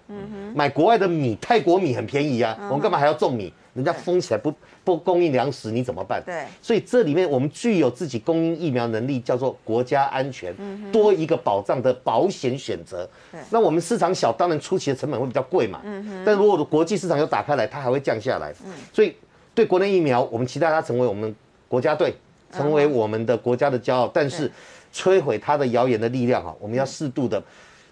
买国外的米，泰国米很便宜啊，我们干嘛还要种米？人家封起来不不供应粮食，你怎么办？对所以这里面我们具有自己供应疫苗能力，叫做国家安全，多一个保障的保险选择。那我们市场小，当然初期的成本会比较贵嘛。但如果国际市场有打开来，它还会降下来。所以对国内疫苗，我们期待它成为我们国家队，成为我们的国家的骄傲。但是摧毁他的谣言的力量哈，我们要适度的、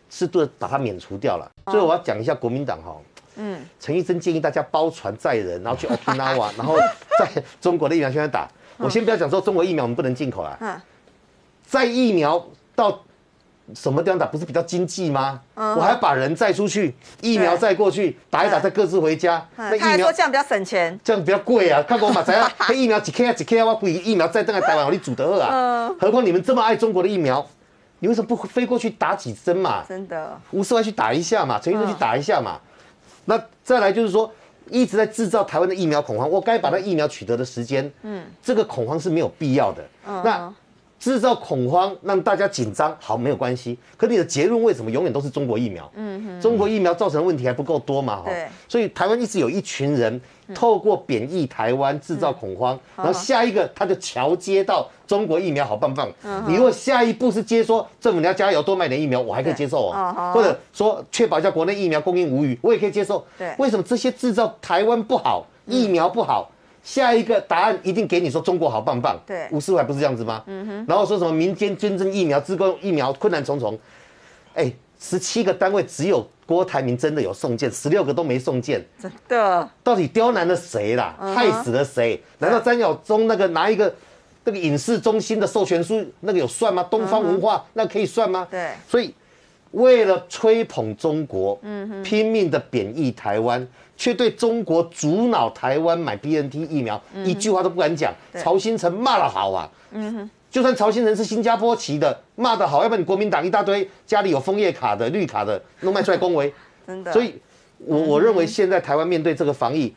适度的把它免除掉了。所以我要讲一下国民党哈。嗯，陈医生建议大家包船载人，然后去 Okinawa，然后在中国的疫苗现在打。我先不要讲说中国疫苗我们不能进口啦，嗯载疫苗到什么地方打不是比较经济吗？我还要把人载出去，疫苗载过去，打一打再各自回家。那疫苗说这样比较省钱。这样比较贵啊！看过嘛？怎样？那疫苗几 K 啊几 K 啊？我不疫苗再登来台湾，我你煮得饿啊！何况你们这么爱中国的疫苗，你为什么不飞过去打几针嘛？真的，五十万去打一下嘛，陈医生去打一下嘛。那再来就是说，一直在制造台湾的疫苗恐慌，我该把那疫苗取得的时间，嗯，这个恐慌是没有必要的。那制造恐慌，让大家紧张，好没有关系。可你的结论为什么永远都是中国疫苗？中国疫苗造成的问题还不够多嘛？哈，对。所以台湾一直有一群人透过贬义台湾制造恐慌，然后下一个他就桥接到中国疫苗好棒棒。你如果下一步是接说政府你要加油多卖点疫苗，我还可以接受哦。或者说确保一下国内疫苗供应无虞，我也可以接受。对。为什么这些制造台湾不好，疫苗不好？下一个答案一定给你说中国好棒棒，对，吴思怀不是这样子吗？嗯哼，然后说什么民间捐赠疫苗、自购疫苗困难重重，哎，十七个单位只有郭台铭真的有送件，十六个都没送件，真的，到底刁难了谁啦？害死了谁？难道张晓忠那个拿一个那个影视中心的授权书那个有算吗？东方文化那可以算吗？对，所以为了吹捧中国，嗯，拼命的贬义台湾。却对中国阻挠台湾买 B N T 疫苗，一句话都不敢讲。曹新成骂得好啊，就算曹新成是新加坡籍的，骂得好，要不然你国民党一大堆家里有枫叶卡的、绿卡的，都卖出来恭维。真的，所以我我认为现在台湾面对这个防疫。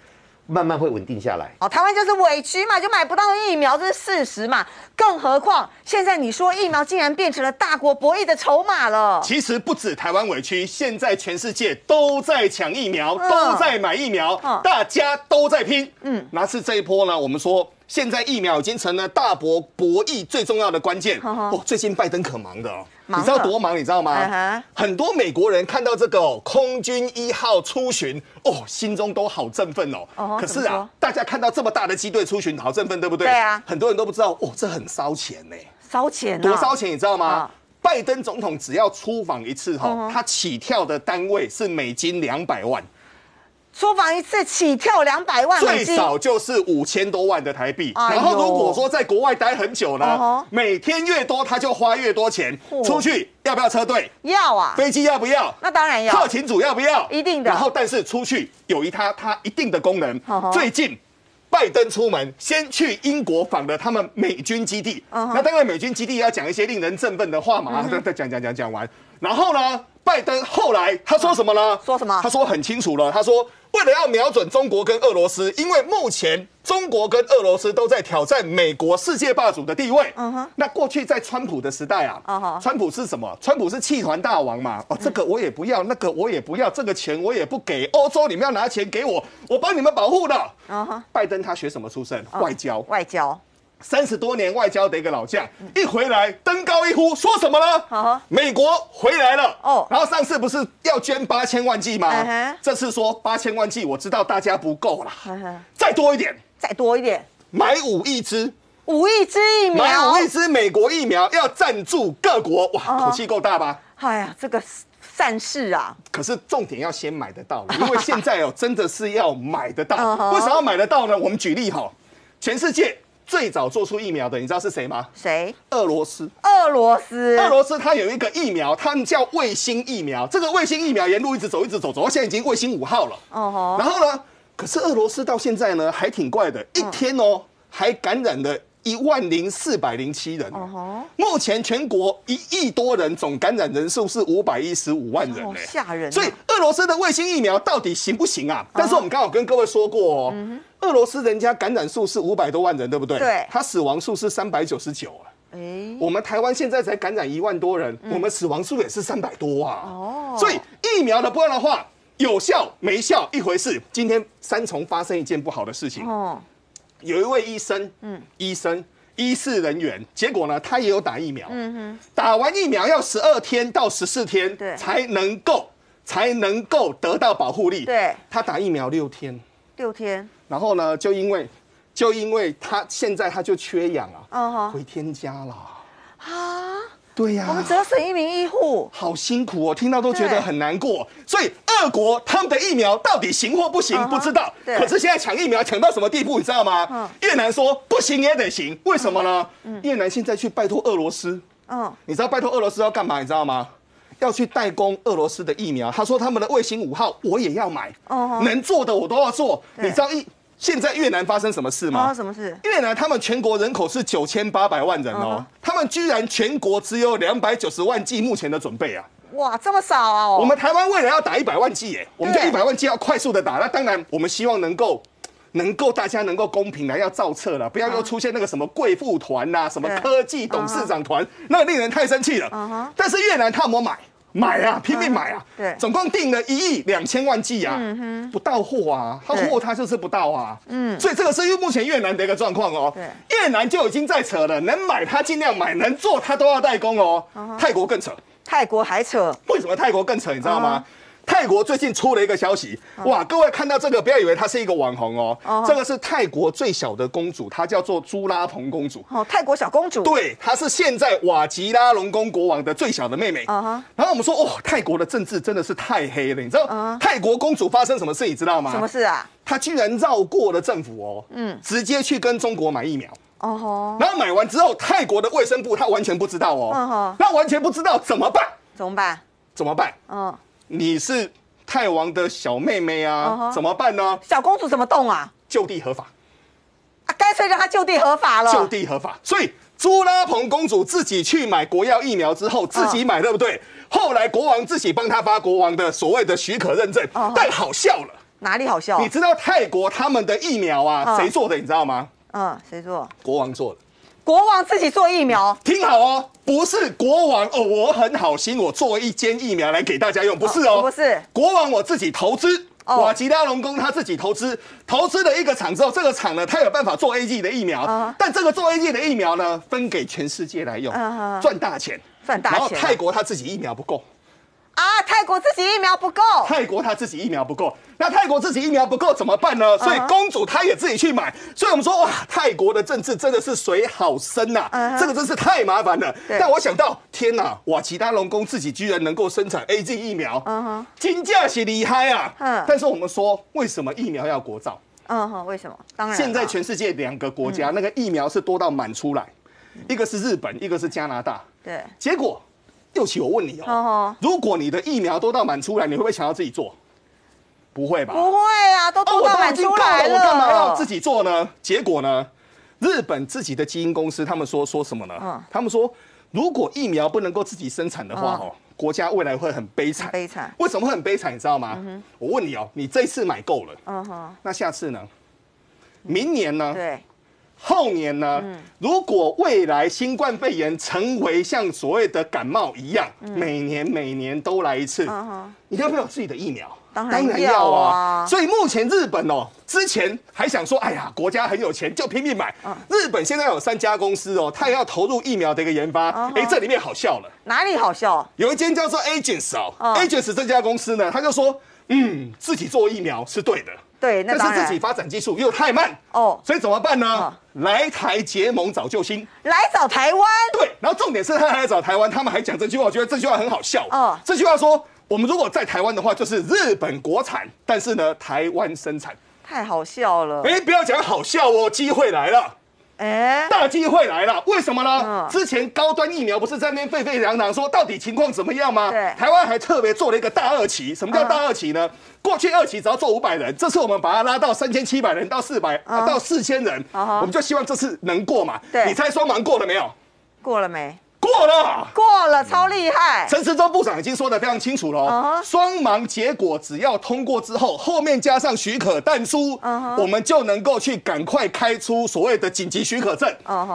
慢慢会稳定下来。哦，台湾就是委屈嘛，就买不到疫苗，这是事实嘛。更何况现在你说疫苗竟然变成了大国博弈的筹码了。其实不止台湾委屈，现在全世界都在抢疫苗，都在买疫苗，大家都在拼。嗯，那是这一波呢？我们说。现在疫苗已经成了大博博弈最重要的关键哦。最近拜登可忙的哦，你知道多忙？你知道吗？很多美国人看到这个空军一号出巡哦，心中都好振奋哦。可是啊，大家看到这么大的机队出巡，好振奋，对不对？对啊。很多人都不知道哦，这很烧钱呢。烧钱？多烧钱？你知道吗？拜登总统只要出访一次哈，他起跳的单位是美金两百万。出房一次起跳两百万最少就是五千多万的台币。然后如果说在国外待很久呢，每天越多他就花越多钱。出去要不要车队？要啊。飞机要不要？那当然要。特勤组要不要？一定的。然后但是出去有一他他一定的功能。最近拜登出门先去英国访了他们美军基地。那当然美军基地要讲一些令人振奋的话嘛。再 讲讲讲讲完，然后呢，拜登后来他说什么呢？说什么？他说很清楚了，他说。为了要瞄准中国跟俄罗斯，因为目前中国跟俄罗斯都在挑战美国世界霸主的地位。嗯哼。那过去在川普的时代啊，川普是什么？川普是气团大王嘛。哦，这个我也不要，那个我也不要，这个钱我也不给。欧洲你们要拿钱给我，我帮你们保护的。拜登他学什么出身？外交。外交。三十多年外交的一个老将，一回来登高一呼，说什么呢？美国回来了。哦，然后上次不是要捐八千万剂吗？这次说八千万剂，我知道大家不够了，再多一点，再多一点，买五亿支，五亿支疫苗，买五亿支美国疫苗，要赞助各国，哇，口气够大吧？哎呀，这个善事啊！可是重点要先买得到，因为现在哦，真的是要买得到。为什么要买得到呢？我们举例哈，全世界。最早做出疫苗的，你知道是谁吗？谁？俄罗斯。俄罗斯。俄罗斯它有一个疫苗，它叫卫星疫苗。这个卫星疫苗沿路一直走，一直走，走到现在已经卫星五号了。哦然后呢？可是俄罗斯到现在呢，还挺怪的，一天哦，还感染了一万零四百零七人。哦目前全国一亿多人，总感染人数是五百一十五万人。好吓人。所以俄罗斯的卫星疫苗到底行不行啊？但是我们刚好跟各位说过哦。俄罗斯人家感染数是五百多万人，对不对？对。他死亡数是三百九十九啊。哎。我们台湾现在才感染一万多人，我们死亡数也是三百多啊。哦。所以疫苗的部分的话，有效没效一回事。今天三重发生一件不好的事情。哦。有一位医生，嗯，医生、医事人员，结果呢，他也有打疫苗。嗯哼。打完疫苗要十二天到十四天，对，才能够才能够得到保护力。对。他打疫苗六天。六天。然后呢？就因为，就因为他现在他就缺氧啊，回天家了啊！对呀，我们只要省一名医护，好辛苦哦，听到都觉得很难过。所以，俄国他们的疫苗到底行或不行，不知道。可是现在抢疫苗抢到什么地步，你知道吗？越南说不行也得行，为什么呢？越南现在去拜托俄罗斯，嗯，你知道拜托俄罗斯要干嘛？你知道吗？要去代工俄罗斯的疫苗。他说他们的卫星五号我也要买，哦能做的我都要做。你知道一。现在越南发生什么事吗？什么事？越南他们全国人口是九千八百万人哦，他们居然全国只有两百九十万剂目前的准备啊！哇，这么少啊！我们台湾未来要打一百万剂，耶，我们就一百万剂要快速的打，那当然我们希望能够能够大家能够公平来要造册了，不要又出现那个什么贵妇团呐、什么科技董事长团，那令人太生气了。但是越南他有没有买？买啊，拼命买啊！对总共订了一亿两千万剂啊，不到货啊，他货他就是不到啊。嗯，所以这个是目前越南的一个状况哦。对，越南就已经在扯了，能买他尽量买，能做他都要代工哦。泰国更扯，泰国还扯，为什么泰国更扯？你知道吗？泰国最近出了一个消息，哇！各位看到这个，不要以为她是一个网红哦，这个是泰国最小的公主，她叫做朱拉蓬公主。哦，泰国小公主。对，她是现在瓦吉拉隆功国王的最小的妹妹。然后我们说，哦，泰国的政治真的是太黑了，你知道泰国公主发生什么事？你知道吗？什么事啊？她居然绕过了政府哦，嗯，直接去跟中国买疫苗。哦吼。然后买完之后，泰国的卫生部她完全不知道哦。那完全不知道怎么办？怎么办？怎么办？嗯。你是泰王的小妹妹啊，怎么办呢？小公主怎么动啊？就地合法，啊，干脆让她就地合法了。就地合法，所以朱拉蓬公主自己去买国药疫苗之后，自己买对不对？后来国王自己帮她发国王的所谓的许可认证，但好笑了，哪里好笑？你知道泰国他们的疫苗啊，谁做的？你知道吗？嗯，谁做？国王做的。国王自己做疫苗，听好哦，不是国王哦，我很好心，我做一间疫苗来给大家用，不是哦，不是。国王我自己投资，瓦吉拉隆功他自己投资，投资了一个厂之后，这个厂呢，他有办法做 A G 的疫苗，但这个做 A G 的疫苗呢，分给全世界来用，赚大钱，赚大钱，然后泰国他自己疫苗不够。啊，泰国自己疫苗不够。泰国他自己疫苗不够，那泰国自己疫苗不够怎么办呢？所以公主她也自己去买。所以我们说哇，泰国的政治真的是水好深呐，这个真是太麻烦了。但我想到，天哪，哇，其他龙宫自己居然能够生产 A G 疫苗，金价是厉害啊。嗯。但是我们说，为什么疫苗要国造？嗯哼，为什么？当然。现在全世界两个国家那个疫苗是多到满出来，一个是日本，一个是加拿大。对。结果。又起，我问你哦，如果你的疫苗多到满出来，你会不会想要自己做？不会吧？不会啊，都都到满出来了，我干嘛要自己做呢？结果呢？日本自己的基因公司，他们说说什么呢？嗯，他们说，如果疫苗不能够自己生产的话，哦，国家未来会很悲惨。悲惨？为什么会很悲惨？你知道吗？我问你哦，你这次买够了，嗯哼，那下次呢？明年呢？对。后年呢？如果未来新冠肺炎成为像所谓的感冒一样，每年每年都来一次，你要不要自己的疫苗？当然要啊！所以目前日本哦，之前还想说，哎呀，国家很有钱，就拼命买。日本现在有三家公司哦，它也要投入疫苗的一个研发。哎，这里面好笑了，哪里好笑？有一间叫做 Agents 哦，Agents 这家公司呢，他就说，嗯，自己做疫苗是对的。对，但是自己发展技术又太慢哦，所以怎么办呢？来台结盟找救星，来找台湾。对，然后重点是他来找台湾，他们还讲这句话，我觉得这句话很好笑。哦，这句话说，我们如果在台湾的话，就是日本国产，但是呢，台湾生产。太好笑了。哎，不要讲好笑哦，机会来了。哎，大机会来了，为什么呢？之前高端疫苗不是在那边沸沸扬扬说到底情况怎么样吗？对，台湾还特别做了一个大二期。什么叫大二期呢？过去二期只要做五百人，这次我们把它拉到三千七百人到四百啊到四千人，我们就希望这次能过嘛。对，你猜双盲过了没有？过了没？过了，过了，超厉害！陈时中部长已经说的非常清楚了，双盲结果只要通过之后，后面加上许可但书，我们就能够去赶快开出所谓的紧急许可证。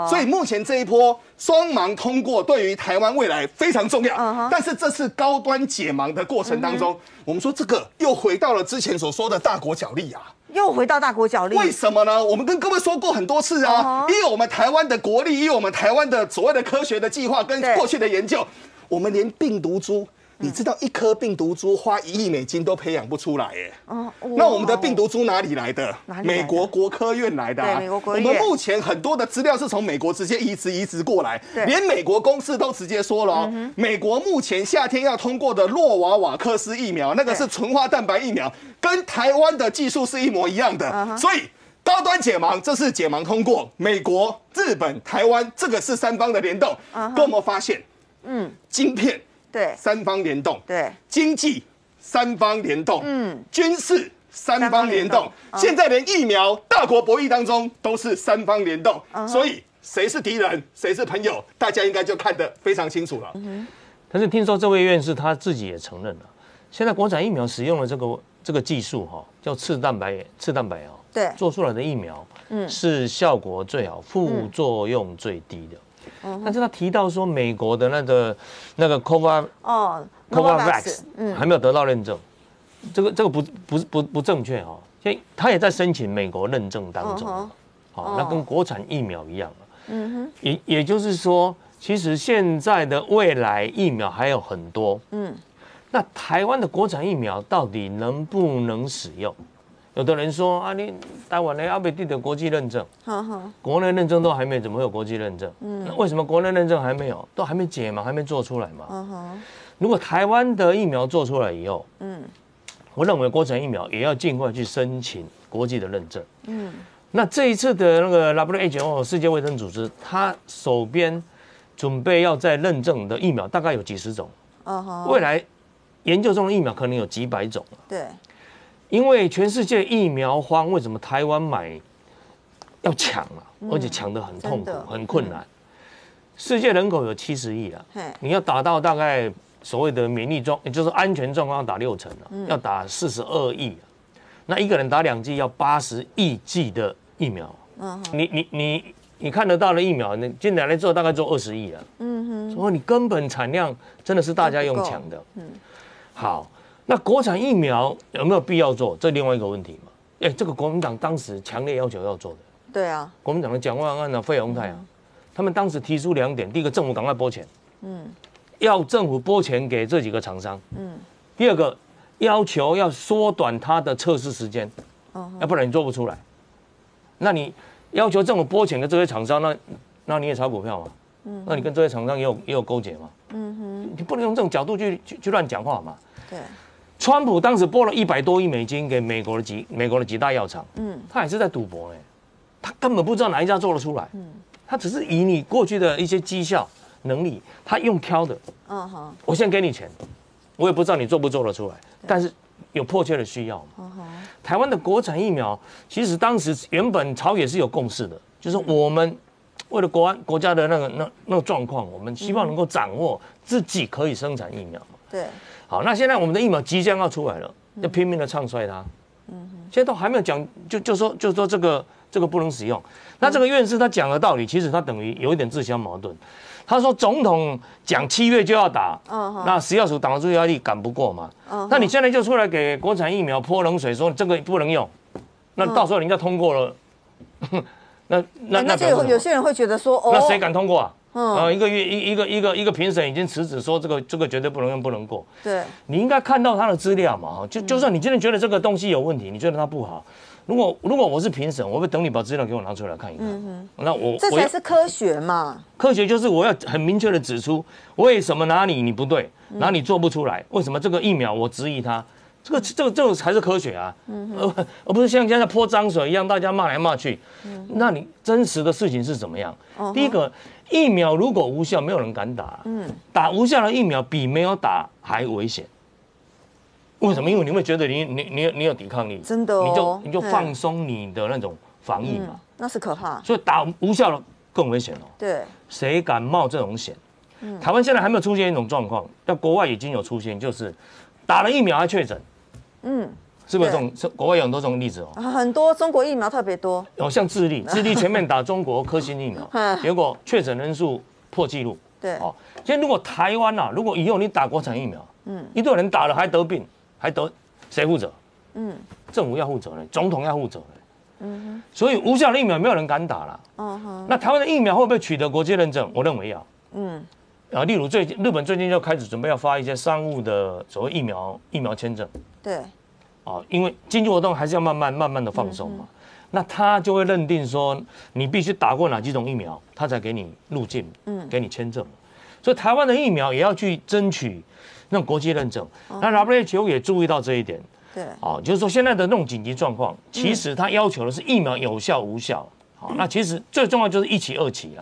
所以目前这一波双盲通过，对于台湾未来非常重要。但是这次高端解盲的过程当中，我们说这个又回到了之前所说的大国角力啊。又回到大国角力，为什么呢？我们跟各位说过很多次啊，因为我们台湾的国力，因为我们台湾的所谓的科学的计划跟过去的研究，我们连病毒株。你知道一颗病毒株花一亿美金都培养不出来耶？哦，那我们的病毒株哪里来的？美国国科院来的。对，美国国我们目前很多的资料是从美国直接移植移植过来，连美国公司都直接说了，美国目前夏天要通过的洛瓦瓦克斯疫苗，那个是纯化蛋白疫苗，跟台湾的技术是一模一样的。所以高端解盲，这是解盲通过，美国、日本、台湾，这个是三方的联动。跟我们发现，嗯，晶片。对，三方联动，对，经济三方联动，嗯，军事三方联动，现在连疫苗大国博弈当中都是三方联动，所以谁是敌人，谁是朋友，大家应该就看得非常清楚了。但是听说这位院士他自己也承认了，现在国产疫苗使用的这个这个技术哈，叫次蛋白次蛋白哦，对，做出来的疫苗，嗯，是效果最好，副作用最低的。但是他提到说，美国的那个那个 Cova 哦 Covavax 嗯。还没有得到认证，这个这个不不不不正确哈，所以他也在申请美国认证当中，好，那跟国产疫苗一样嗯哼，也也就是说，其实现在的未来疫苗还有很多，嗯，那台湾的国产疫苗到底能不能使用？有的人说啊，你台湾的阿贝蒂的国际认证，国内认证都还没，怎么有国际认证？嗯，那为什么国内认证还没有？都还没解嘛，还没做出来嘛。如果台湾的疫苗做出来以后，嗯，我认为国产疫苗也要尽快去申请国际的认证。嗯，那这一次的那个 WHO 世界卫生组织，它手边准备要在认证的疫苗大概有几十种。未来研究中的疫苗可能有几百种。对。因为全世界疫苗荒，为什么台湾买要抢啊？而且抢得很痛苦、很困难。世界人口有七十亿啊，你要达到大概所谓的免疫状，也就是安全状况要打六成啊，要打四十二亿。那一个人打两剂要八十亿剂的疫苗。嗯，你你你你看得到的疫苗，你进来来做大概做二十亿啊。嗯哼，所以你根本产量真的是大家用抢的。嗯，好。那国产疫苗有没有必要做？这另外一个问题嘛。哎，这个国民党当时强烈要求要做的。对啊。国民党的蒋万安啊、费鸿泰啊，他们当时提出两点：第一个，政府赶快拨钱，嗯，要政府拨钱给这几个厂商，嗯；第二个，要求要缩短它的测试时间，哦，要不然你做不出来。那你要求政府拨钱给这些厂商，那那你也炒股票嘛？嗯，那你跟这些厂商也有也有勾结嘛？嗯哼，你不能用这种角度去去去乱讲话嘛？对。川普当时拨了一百多亿美金给美国的几美国的几大药厂，嗯，他也是在赌博哎，他根本不知道哪一家做得出来，嗯，他只是以你过去的一些绩效能力，他用挑的，嗯哼，我先给你钱，我也不知道你做不做得出来，但是有迫切的需要，台湾的国产疫苗其实当时原本朝野是有共识的，就是我们为了国安国家的那个那那个状况，我们希望能够掌握自己可以生产疫苗嘛，对。好，那现在我们的疫苗即将要出来了，要拼命的唱衰它。嗯，现在都还没有讲，就就说就说这个这个不能使用。那这个院士他讲的道理，其实他等于有一点自相矛盾。他说总统讲七月就要打，那食药署挡得住压力赶不过嘛。那你现在就出来给国产疫苗泼冷水，说这个不能用，那到时候人家通过了，那那那就有有些人会觉得说，哦那谁敢通过啊？啊，一个月一一个一个一个评审已经辞职，说这个这个绝对不能用，不能过。对，你应该看到他的资料嘛，就就算你今天觉得这个东西有问题，你觉得它不好，如果如果我是评审，我会等你把资料给我拿出来看一看。嗯那我这才是科学嘛。科学就是我要很明确的指出为什么哪里你不对，哪里做不出来，为什么这个疫苗我质疑它。这个这个这个才是科学啊，而而不是像现在泼脏水一样，大家骂来骂去。那你真实的事情是怎么样？第一个，疫苗如果无效，没有人敢打。嗯，打无效的疫苗比没有打还危险。为什么？因为你会觉得你你你你有抵抗力，真的，你就你就放松你的那种防疫嘛。那是可怕。所以打无效的更危险哦。对。谁敢冒这种险？台湾现在还没有出现一种状况，但国外已经有出现，就是打了疫苗还确诊。嗯，是不是这种？国外有很多这种例子哦。很多中国疫苗特别多。哦，像智利，智利全面打中国科兴疫苗，结果确诊人数破纪录。对。哦，现在如果台湾呐，如果以后你打国产疫苗，嗯，一堆人打了还得病，还得谁负责？嗯，政府要负责呢，总统要负责呢。嗯哼。所以无效的疫苗没有人敢打了。嗯哼。那台湾的疫苗会不会取得国际认证？我认为要。嗯。啊，例如最近日本最近就开始准备要发一些商务的所谓疫苗疫苗签证。对。啊，因为经济活动还是要慢慢慢慢的放松嘛，那他就会认定说你必须打过哪几种疫苗，他才给你入境，嗯，给你签证。所以台湾的疫苗也要去争取那种国际认证。那 WHO 也注意到这一点。对。啊，就是说现在的那种紧急状况，其实他要求的是疫苗有效无效。好，那其实最重要就是一起二起了。